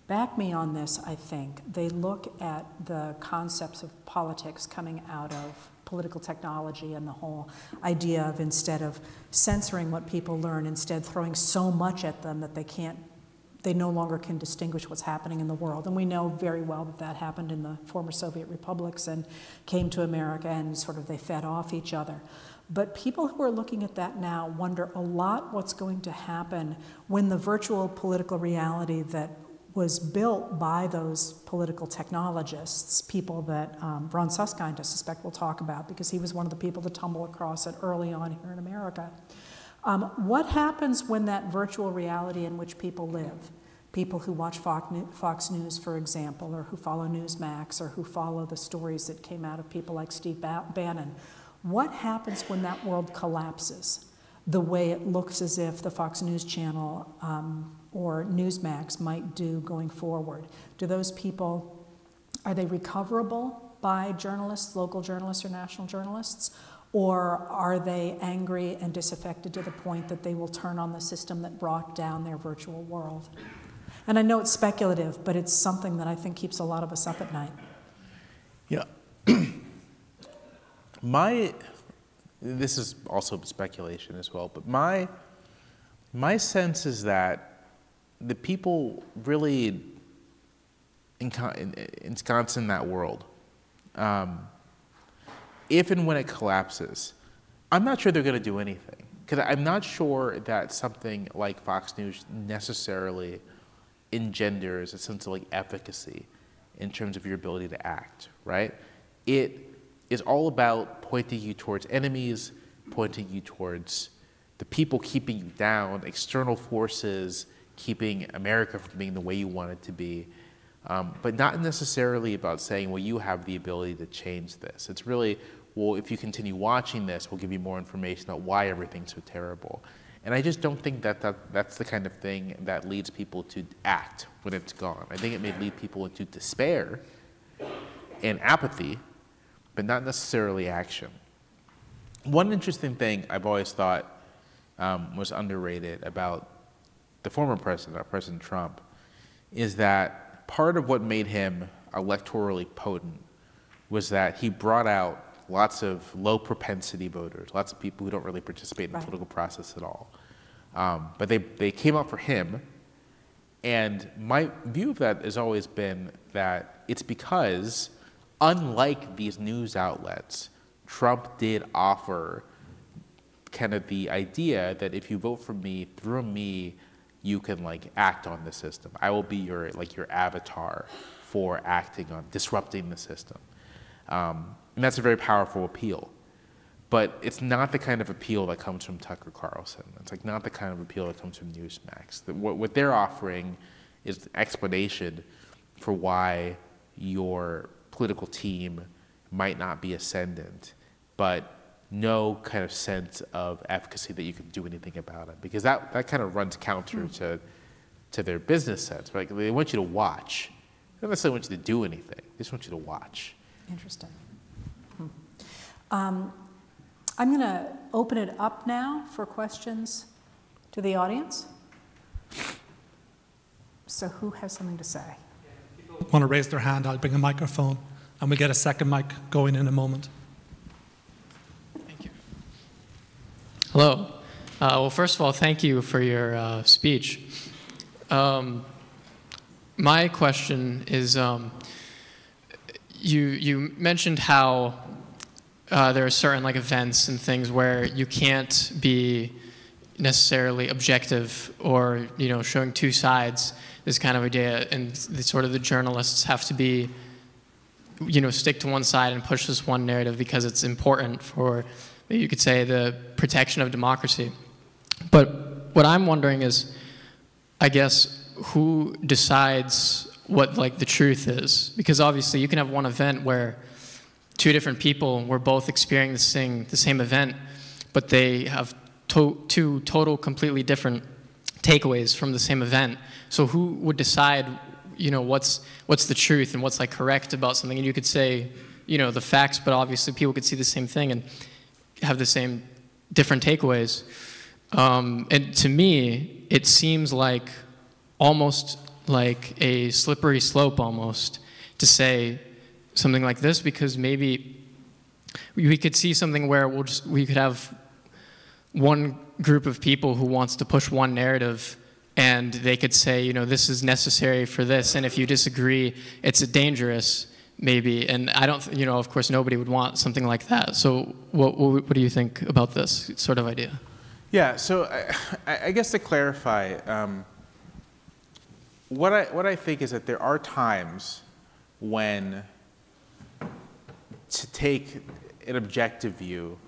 back me on this, I think. They look at the concepts of politics coming out of political technology and the whole idea of instead of censoring what people learn, instead throwing so much at them that they can't, they no longer can distinguish what's happening in the world. And we know very well that that happened in the former Soviet republics and came to America and sort of they fed off each other. But people who are looking at that now wonder a lot what's going to happen when the virtual political reality that was built by those political technologists, people that um, Ron Suskind, I suspect, will talk about because he was one of the people to tumble across it early on here in America. Um, what happens when that virtual reality in which people live, people who watch Fox News, for example, or who follow Newsmax, or who follow the stories that came out of people like Steve Bannon, what happens when that world collapses? The way it looks as if the Fox News channel um, or Newsmax might do going forward? Do those people, are they recoverable by journalists, local journalists or national journalists? Or are they angry and disaffected to the point that they will turn on the system that brought down their virtual world? And I know it's speculative, but it's something that I think keeps a lot of us up at night. Yeah. my, this is also speculation as well, but my, my sense is that the people really ensconce in that world. Um, if and when it collapses, I'm not sure they're going to do anything. Because I'm not sure that something like Fox News necessarily engenders a sense of like efficacy in terms of your ability to act, right? It is all about pointing you towards enemies, pointing you towards the people keeping you down, external forces keeping America from being the way you want it to be, um, but not necessarily about saying, well, you have the ability to change this. It's really, well, if you continue watching this, we'll give you more information about why everything's so terrible. And I just don't think that, that that's the kind of thing that leads people to act when it's gone. I think it may lead people into despair and apathy, but not necessarily action. One interesting thing I've always thought um, was underrated about the former president, President Trump, is that part of what made him electorally potent was that he brought out lots of low propensity voters, lots of people who don't really participate in the political process at all. Um, but they, they came out for him. And my view of that has always been that it's because, unlike these news outlets, Trump did offer kind of the idea that if you vote for me, through me, you can like act on the system. I will be your like your avatar for acting on disrupting the system. Um, and that's a very powerful appeal. But it's not the kind of appeal that comes from Tucker Carlson. It's like not the kind of appeal that comes from Newsmax. The, what, what they're offering is explanation for why your political team might not be ascendant, but no kind of sense of efficacy that you can do anything about it because that, that kind of runs counter mm. to, to their business sense. Right? They want you to watch. They don't necessarily want you to do anything. They just want you to watch. Interesting. Hmm. Um, I'm going to open it up now for questions to the audience. So, who has something to say? Want to raise their hand? I'll bring a microphone, and we get a second mic going in a moment. Hello. Uh, well, first of all, thank you for your uh, speech. Um, my question is um, you, you mentioned how uh, there are certain like events and things where you can't be necessarily objective or you know showing two sides this kind of idea and the, sort of the journalists have to be you know stick to one side and push this one narrative because it's important for you could say, the protection of democracy. But what I'm wondering is, I guess, who decides what like the truth is? Because obviously, you can have one event where two different people were both experiencing the same event, but they have to two total, completely different takeaways from the same event. So who would decide, you know, what's what's the truth and what's like correct about something? And you could say, you know, the facts, but obviously people could see the same thing. And have the same different takeaways. Um, and to me, it seems like almost like a slippery slope almost to say something like this because maybe we could see something where we'll just, we could have one group of people who wants to push one narrative and they could say, you know, this is necessary for this, and if you disagree, it's a dangerous maybe. And I don't, you know, of course, nobody would want something like that. So, what, what, what do you think about this sort of idea? Yeah. So, I, I guess to clarify, um, what I what I think is that there are times when to take an objective view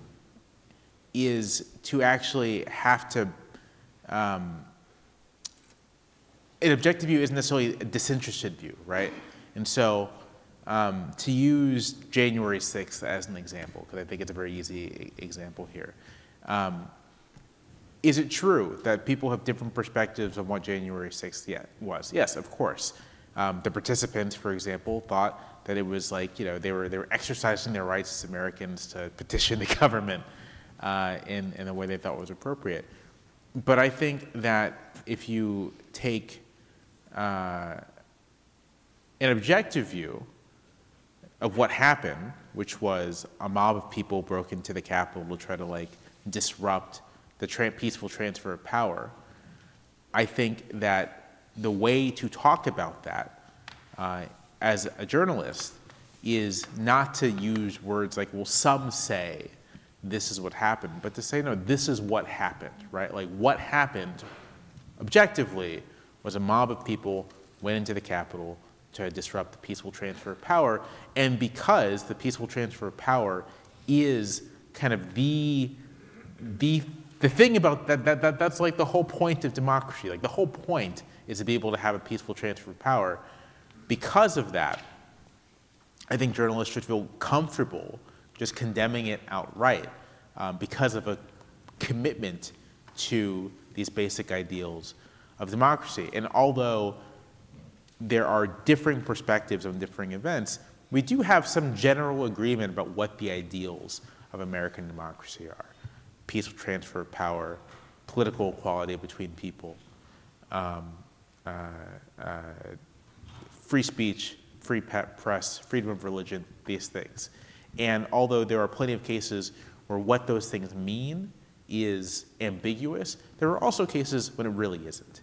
is to actually have to. Um, an objective view isn't necessarily a disinterested view, right? And so um, to use January 6th as an example, because I think it's a very easy example here. Um, is it true that people have different perspectives on what January 6th yet was? Yes, of course. Um, the participants, for example, thought that it was like, you know, they were, they were exercising their rights as Americans to petition the government uh, in, in a way they thought was appropriate. But I think that if you take uh, an objective view of what happened, which was a mob of people broke into the Capitol to try to like disrupt the tra peaceful transfer of power, I think that the way to talk about that uh, as a journalist is not to use words like, well, some say this is what happened, but to say, no, this is what happened, right? Like, what happened objectively was a mob of people went into the Capitol, to disrupt the peaceful transfer of power, and because the peaceful transfer of power is kind of the the the thing about that, that, that that's like the whole point of democracy. Like the whole point is to be able to have a peaceful transfer of power. Because of that, I think journalists should feel comfortable just condemning it outright um, because of a commitment to these basic ideals of democracy. And although there are differing perspectives on differing events, we do have some general agreement about what the ideals of American democracy are peaceful transfer of power, political equality between people, um, uh, uh, free speech, free press, freedom of religion, these things. And although there are plenty of cases where what those things mean is ambiguous, there are also cases when it really isn't.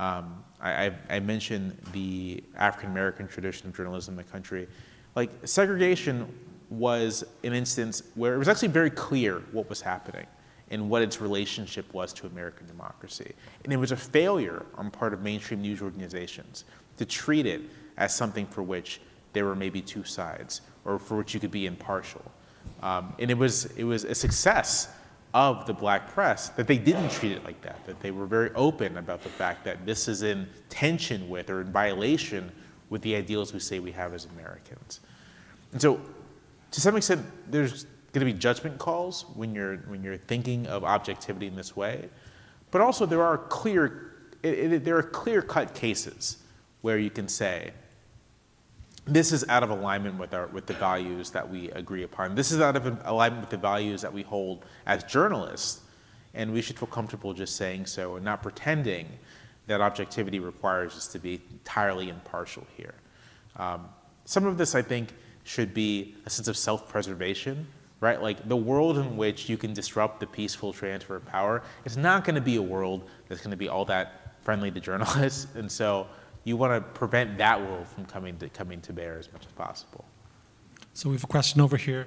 Um, I, I, mentioned the African American tradition of journalism in the country. Like, segregation was an instance where it was actually very clear what was happening and what its relationship was to American democracy. And it was a failure on part of mainstream news organizations to treat it as something for which there were maybe two sides or for which you could be impartial. Um, and it was, it was a success of the black press that they didn't treat it like that, that they were very open about the fact that this is in tension with or in violation with the ideals we say we have as Americans. And so, to some extent, there's going to be judgment calls when you're, when you're thinking of objectivity in this way. But also, there are clear, it, it, there are clear cut cases where you can say, this is out of alignment with, our, with the values that we agree upon. This is out of alignment with the values that we hold as journalists, and we should feel comfortable just saying so and not pretending that objectivity requires us to be entirely impartial here. Um, some of this, I think, should be a sense of self-preservation, right? Like the world in which you can disrupt the peaceful transfer of power is not going to be a world that's going to be all that friendly to journalists, and so you want to prevent that world from coming to, coming to bear as much as possible. So we have a question over here.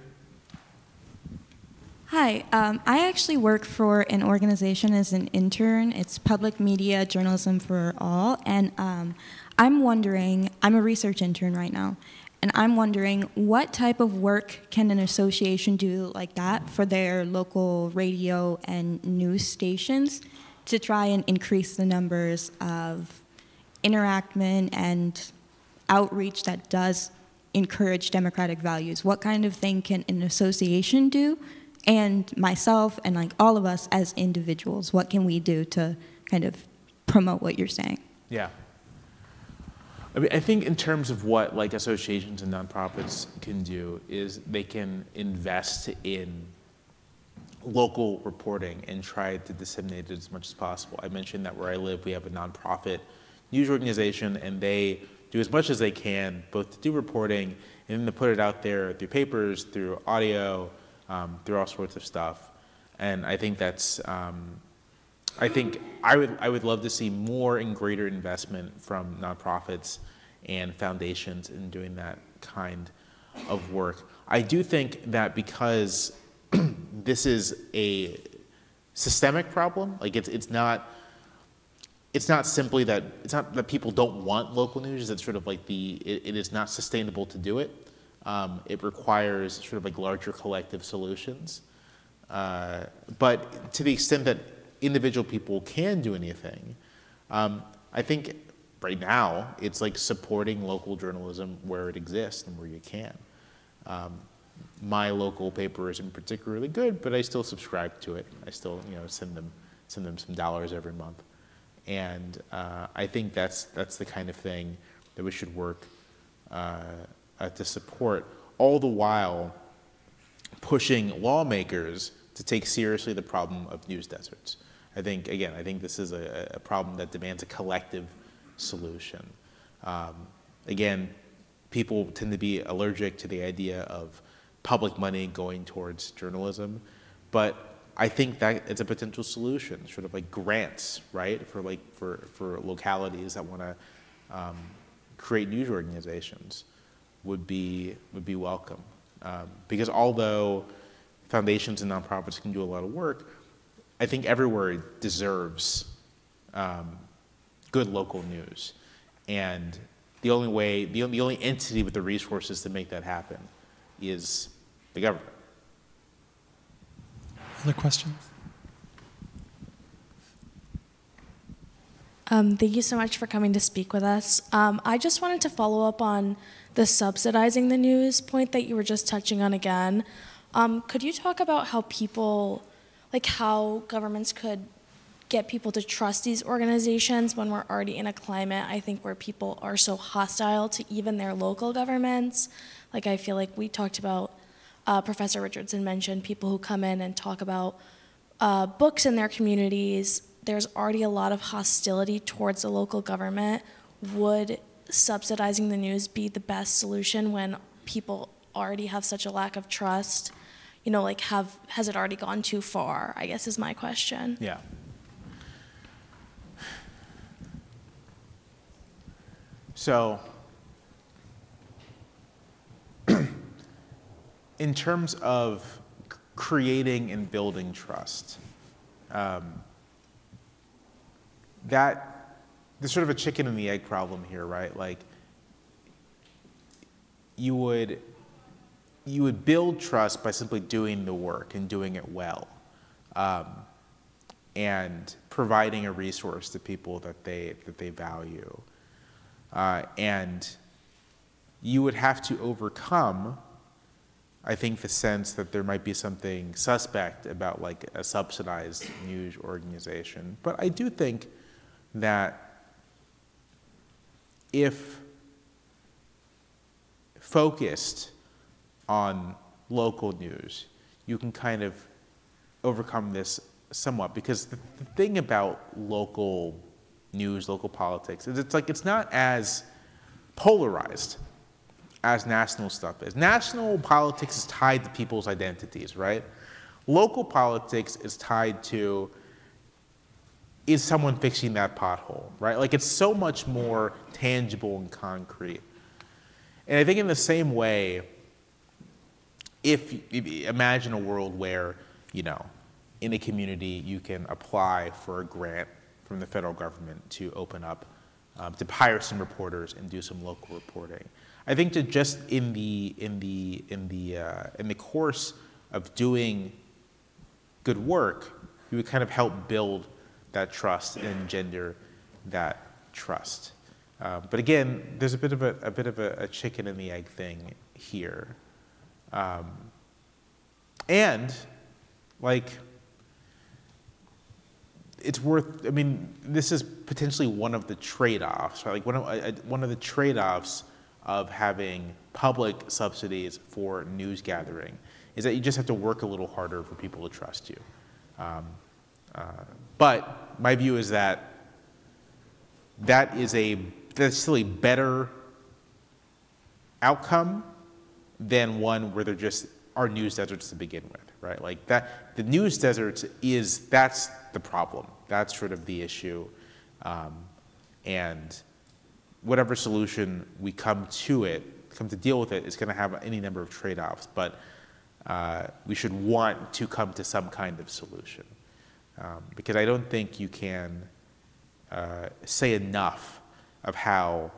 Hi, um, I actually work for an organization as an intern. It's Public Media Journalism for All, and um, I'm wondering, I'm a research intern right now, and I'm wondering what type of work can an association do like that for their local radio and news stations to try and increase the numbers of interactment and outreach that does encourage democratic values? What kind of thing can an association do? And myself and like all of us as individuals, what can we do to kind of promote what you're saying? Yeah. I mean, I think in terms of what like associations and nonprofits can do is they can invest in local reporting and try to disseminate it as much as possible. I mentioned that where I live, we have a nonprofit news organization, and they do as much as they can, both to do reporting and then to put it out there through papers, through audio, um, through all sorts of stuff. And I think that's, um, I think I would, I would love to see more and greater investment from nonprofits and foundations in doing that kind of work. I do think that because this is a systemic problem, like it's, it's not, it's not simply that it's not that people don't want local news. It's sort of like the it, it is not sustainable to do it. Um, it requires sort of like larger collective solutions. Uh, but to the extent that individual people can do anything, um, I think right now it's like supporting local journalism where it exists and where you can. Um, my local paper isn't particularly good, but I still subscribe to it. I still, you know, send them send them some dollars every month. And uh, I think that's, that's the kind of thing that we should work uh, uh, to support, all the while pushing lawmakers to take seriously the problem of news deserts. I think, again, I think this is a, a problem that demands a collective solution. Um, again, people tend to be allergic to the idea of public money going towards journalism, but I think that it's a potential solution, sort of like grants, right, for like for, for localities that want to um, create news organizations would be would be welcome. Um, because although foundations and nonprofits can do a lot of work, I think everywhere deserves um, good local news, and the only way, the, the only entity with the resources to make that happen is the government. Other questions? Um, thank you so much for coming to speak with us. Um, I just wanted to follow up on the subsidizing the news point that you were just touching on again. Um, could you talk about how people, like how governments could get people to trust these organizations when we're already in a climate, I think, where people are so hostile to even their local governments? Like, I feel like we talked about, uh, Professor Richardson mentioned people who come in and talk about uh, books in their communities. There's already a lot of hostility towards the local government. Would subsidizing the news be the best solution when people already have such a lack of trust? You know, like have has it already gone too far? I guess is my question. Yeah. So, in terms of creating and building trust, um, that there's sort of a chicken and the egg problem here, right? Like, you would you would build trust by simply doing the work and doing it well, um, and providing a resource to people that they that they value. Uh, and you would have to overcome, I think, the sense that there might be something suspect about like a subsidized news organization. But I do think that if focused on local news, you can kind of overcome this somewhat because the, the thing about local news, local politics. Is it's like it's not as polarized as national stuff is. National politics is tied to people's identities, right? Local politics is tied to is someone fixing that pothole, right? Like it's so much more tangible and concrete. And I think in the same way, if, imagine a world where, you know, in a community you can apply for a grant from the federal government to open up, um, to hire some reporters and do some local reporting. I think that just in the in the in the uh, in the course of doing good work, you would kind of help build that trust and engender that trust. Uh, but again, there's a bit of a, a bit of a, a, chicken and the egg thing here, um, and like it's worth. I mean, this is potentially one of the trade-offs, right? Like one of uh, one of the trade-offs of having public subsidies for news gathering is that you just have to work a little harder for people to trust you. Um, uh, but my view is that that is a that's still a better outcome than one where there just are news deserts to begin with, right? Like that, the news deserts is that's the problem. That's sort of the issue. Um, and whatever solution we come to it, come to deal with it, is going to have any number of trade offs. But uh, we should want to come to some kind of solution. Um, because I don't think you can uh, say enough of how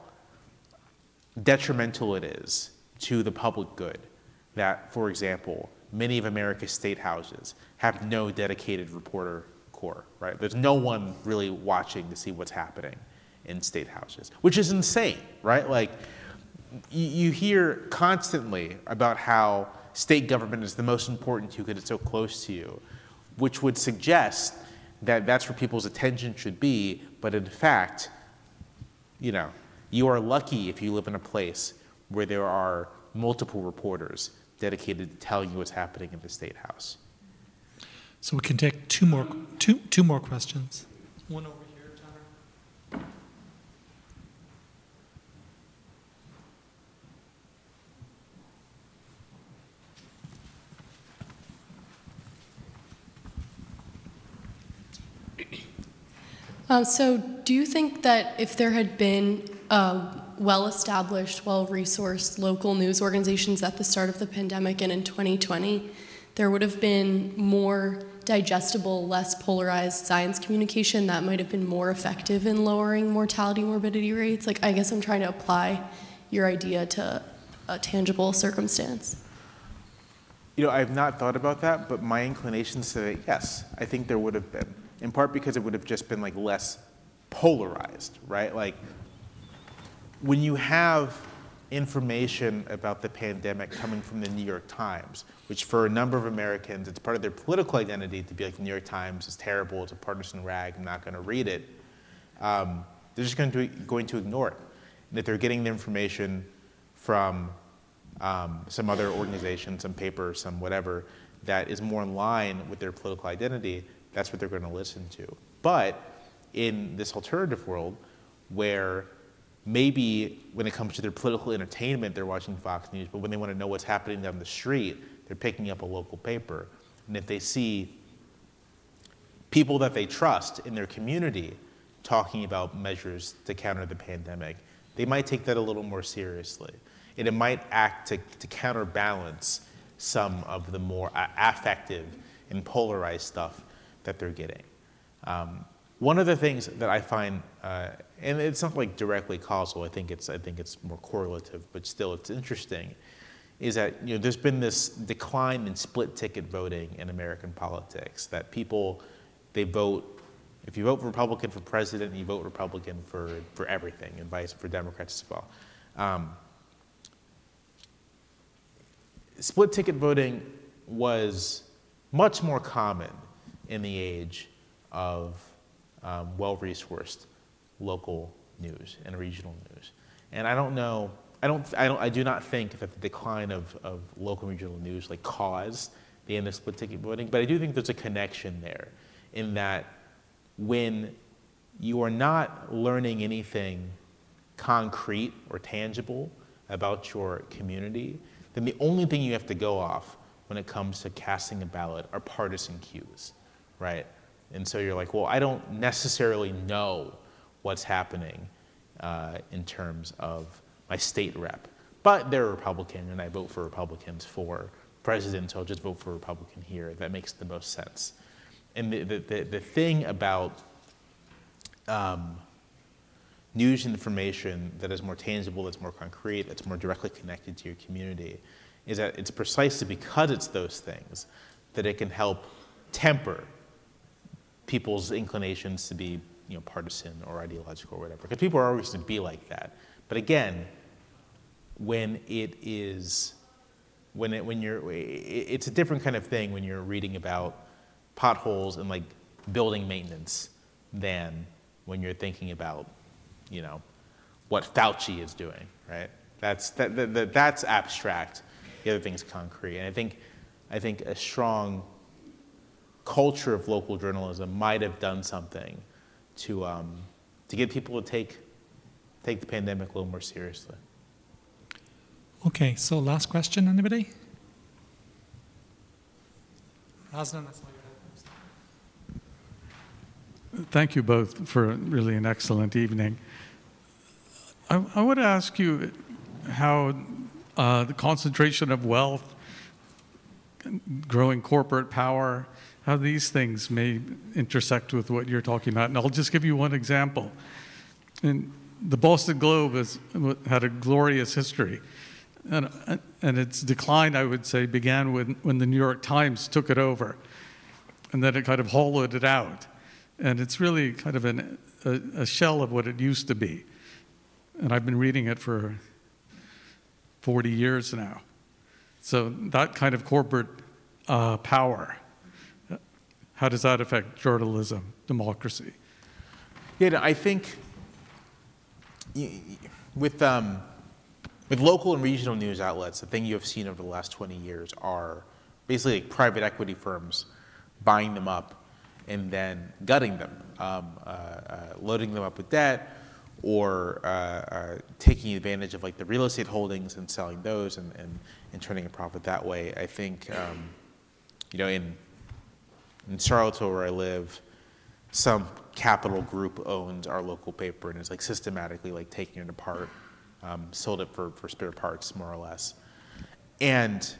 detrimental it is to the public good that, for example, many of America's state houses have no dedicated reporter corps, right? There's no one really watching to see what's happening in state houses, which is insane, right? Like, you, hear constantly about how state government is the most important to you because it's so close to you, which would suggest that that's where people's attention should be, but in fact, you know, you are lucky if you live in a place where there are multiple reporters dedicated to telling you what's happening in the state house. So we can take two more, two, two more questions. One over here, Tanner. Uh, so, do you think that if there had been uh, well established, well resourced local news organizations at the start of the pandemic and in 2020, there would have been more digestible, less polarized science communication that might have been more effective in lowering mortality morbidity rates? Like, I guess I'm trying to apply your idea to a tangible circumstance. You know, I've not thought about that, but my inclination say yes, I think there would have been. In part because it would have just been like less polarized, right? Like when you have information about the pandemic coming from the New York Times, which for a number of Americans, it's part of their political identity to be like the New York Times is terrible, it's a partisan rag, I'm not going to read it. Um, they're just going to, going to ignore it. And if they're getting the information from um, some other organization, some paper, some whatever, that is more in line with their political identity, that's what they're going to listen to. But in this alternative world, where maybe when it comes to their political entertainment, they're watching Fox News, but when they want to know what's happening down the street, they're picking up a local paper. And if they see people that they trust in their community talking about measures to counter the pandemic, they might take that a little more seriously. And it might act to, to counterbalance some of the more uh, affective and polarized stuff that they're getting. Um, one of the things that I find, uh, and it's not like directly causal, I think it's, I think it's more correlative, but still it's interesting, is that you know, there's been this decline in split ticket voting in American politics, that people, they vote, if you vote Republican for president, you vote Republican for, for everything, and vice for Democrats as well. Um, split ticket voting was much more common in the age of um, well-resourced local news and regional news. And I don't know, I don't, I don't, I do not think that the decline of, of local regional news like caused the end of split ticket voting, but I do think there's a connection there in that when you are not learning anything concrete or tangible about your community, then the only thing you have to go off when it comes to casting a ballot are partisan cues, right? And so you're like, well, I don't necessarily know what's happening uh, in terms of my state rep, but they're Republican and I vote for Republicans for president, so I'll just vote for Republican here. That makes the most sense. And the, the, the, the thing about um, news and information that is more tangible, that's more concrete, that's more directly connected to your community, is that it's precisely because it's those things that it can help temper people's inclinations to be you know, partisan or ideological or whatever. Because people are always going to be like that. But again, when it is, when, it, when you're, it's a different kind of thing when you're reading about potholes and like building maintenance than when you're thinking about, you know, what Fauci is doing, right? That's, that, that, that's abstract. The other thing's concrete. And I think, I think a strong culture of local journalism might have done something to, um, to get people to take, take the pandemic a little more seriously. Okay, so last question, anybody? Razdan, Thank you both for really an excellent evening. I, I would ask you how uh, the concentration of wealth, growing corporate power, how these things may intersect with what you're talking about. And I'll just give you one example. And the Boston Globe has had a glorious history. And, and its decline, I would say, began when, when the New York Times took it over. And then it kind of hollowed it out. And it's really kind of an, a, a shell of what it used to be. And I've been reading it for 40 years now. So that kind of corporate uh, power how does that affect journalism, democracy? Yeah, I think with, um, with local and regional news outlets, the thing you have seen over the last 20 years are basically like private equity firms buying them up and then gutting them, um, uh, uh, loading them up with debt, or uh, uh, taking advantage of like the real estate holdings and selling those and, and, and turning a profit that way. I think, um, you know, in in Charlottesville, where I live, some capital group owns our local paper and is like systematically like taking it apart, um, sold it for, for spare parts more or less. And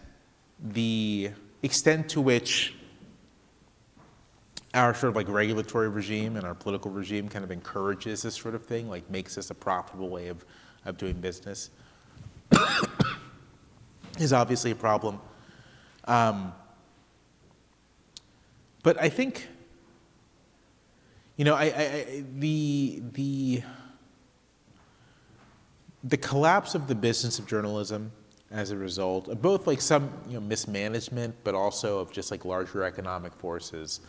the, extent to which our sort of like regulatory regime and our political regime kind of encourages this sort of thing, like makes this a profitable way of, of doing business, is obviously a problem. Um, but I think, you know, I, I, the the the collapse of the business of journalism as a result of both like some you know mismanagement, but also of just like larger economic forces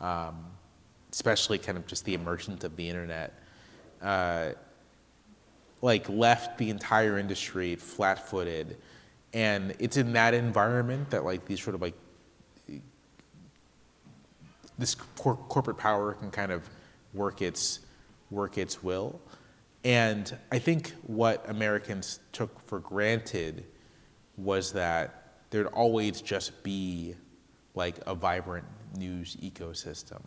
um, especially kind of just the emergence of the internet, uh, like left the entire industry flat-footed, and it's in that environment that like these sort of like this cor corporate power can kind of work its work its will. And I think what Americans took for granted was that there'd always just be like a vibrant news ecosystem.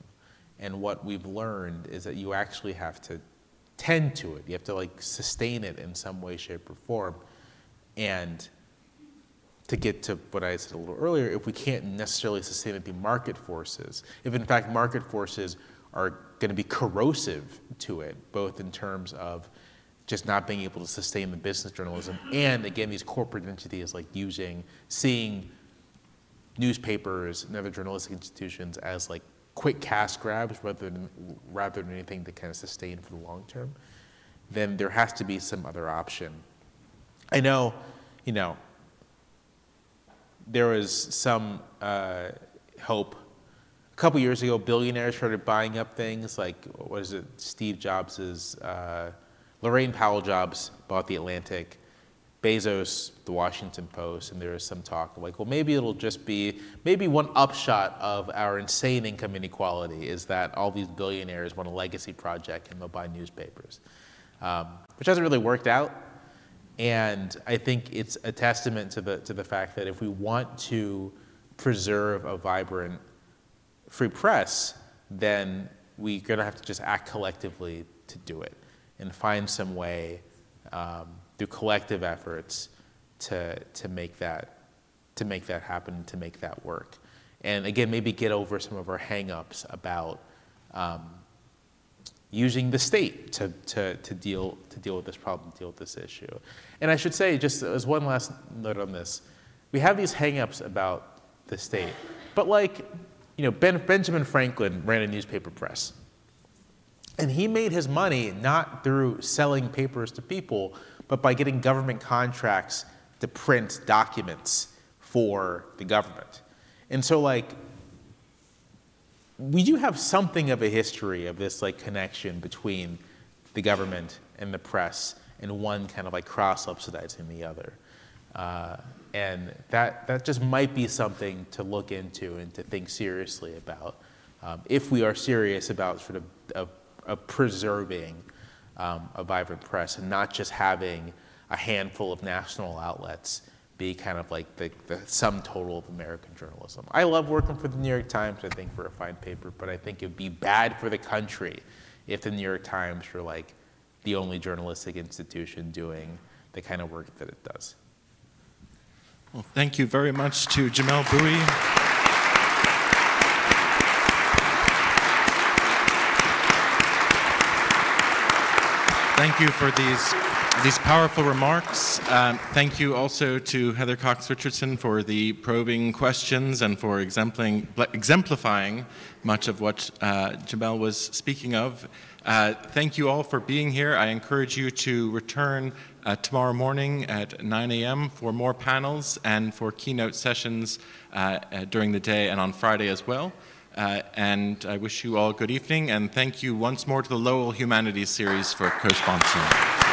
And what we've learned is that you actually have to tend to it. You have to like sustain it in some way, shape, or form. And to get to what I said a little earlier, if we can't necessarily sustain it, be market forces. If in fact market forces are going to be corrosive to it, both in terms of just not being able to sustain the business journalism, and again, these corporate entities like using, seeing newspapers and other journalistic institutions as like quick cash grabs rather than, rather than anything to kind of sustain for the long term, then there has to be some other option. I know, you know, there was some uh, hope. A couple years ago, billionaires started buying up things like, what is it, Steve Jobs' uh, Laurene Powell Jobs bought The Atlantic. Bezos, the Washington Post, and there was some talk of like, well, maybe it'll just be, maybe one upshot of our insane income inequality is that all these billionaires want a legacy project and they'll buy newspapers, um, which hasn't really worked out. And I think it's a testament to the, to the fact that if we want to preserve a vibrant free press, then we're going to have to just act collectively to do it and find some way um, through collective efforts to, to, make that, to make that happen, to make that work. And again, maybe get over some of our hangups about um, using the state to, to, to, deal, to deal with this problem, deal with this issue. And I should say, just as one last note on this, we have these hangups about the state. But like, you know, ben, Benjamin Franklin ran a newspaper press. And he made his money not through selling papers to people, but by getting government contracts to print documents for the government. And so like, we do have something of a history of this like connection between the government and the press and one kind of like cross-subsidizing the other. Uh, and that, that just might be something to look into and to think seriously about um, if we are serious about sort of preserving um, a vibrant press and not just having a handful of national outlets be kind of like the, the sum total of American journalism. I love working for the New York Times. I think we're a fine paper, but I think it would be bad for the country if the New York Times were like the only journalistic institution doing the kind of work that it does. Well, thank you very much to Jamelle Bouie. Thank you for these, these powerful remarks. Um, thank you also to Heather Cox Richardson for the probing questions and for exemplifying much of what uh, Jamelle was speaking of. Uh, thank you all for being here. I encourage you to return uh, tomorrow morning at 9 a.m. for more panels and for keynote sessions uh, uh, during the day and on Friday as well. Uh, and I wish you all a good evening, and thank you once more to the Lowell Humanities Series for co-sponsoring.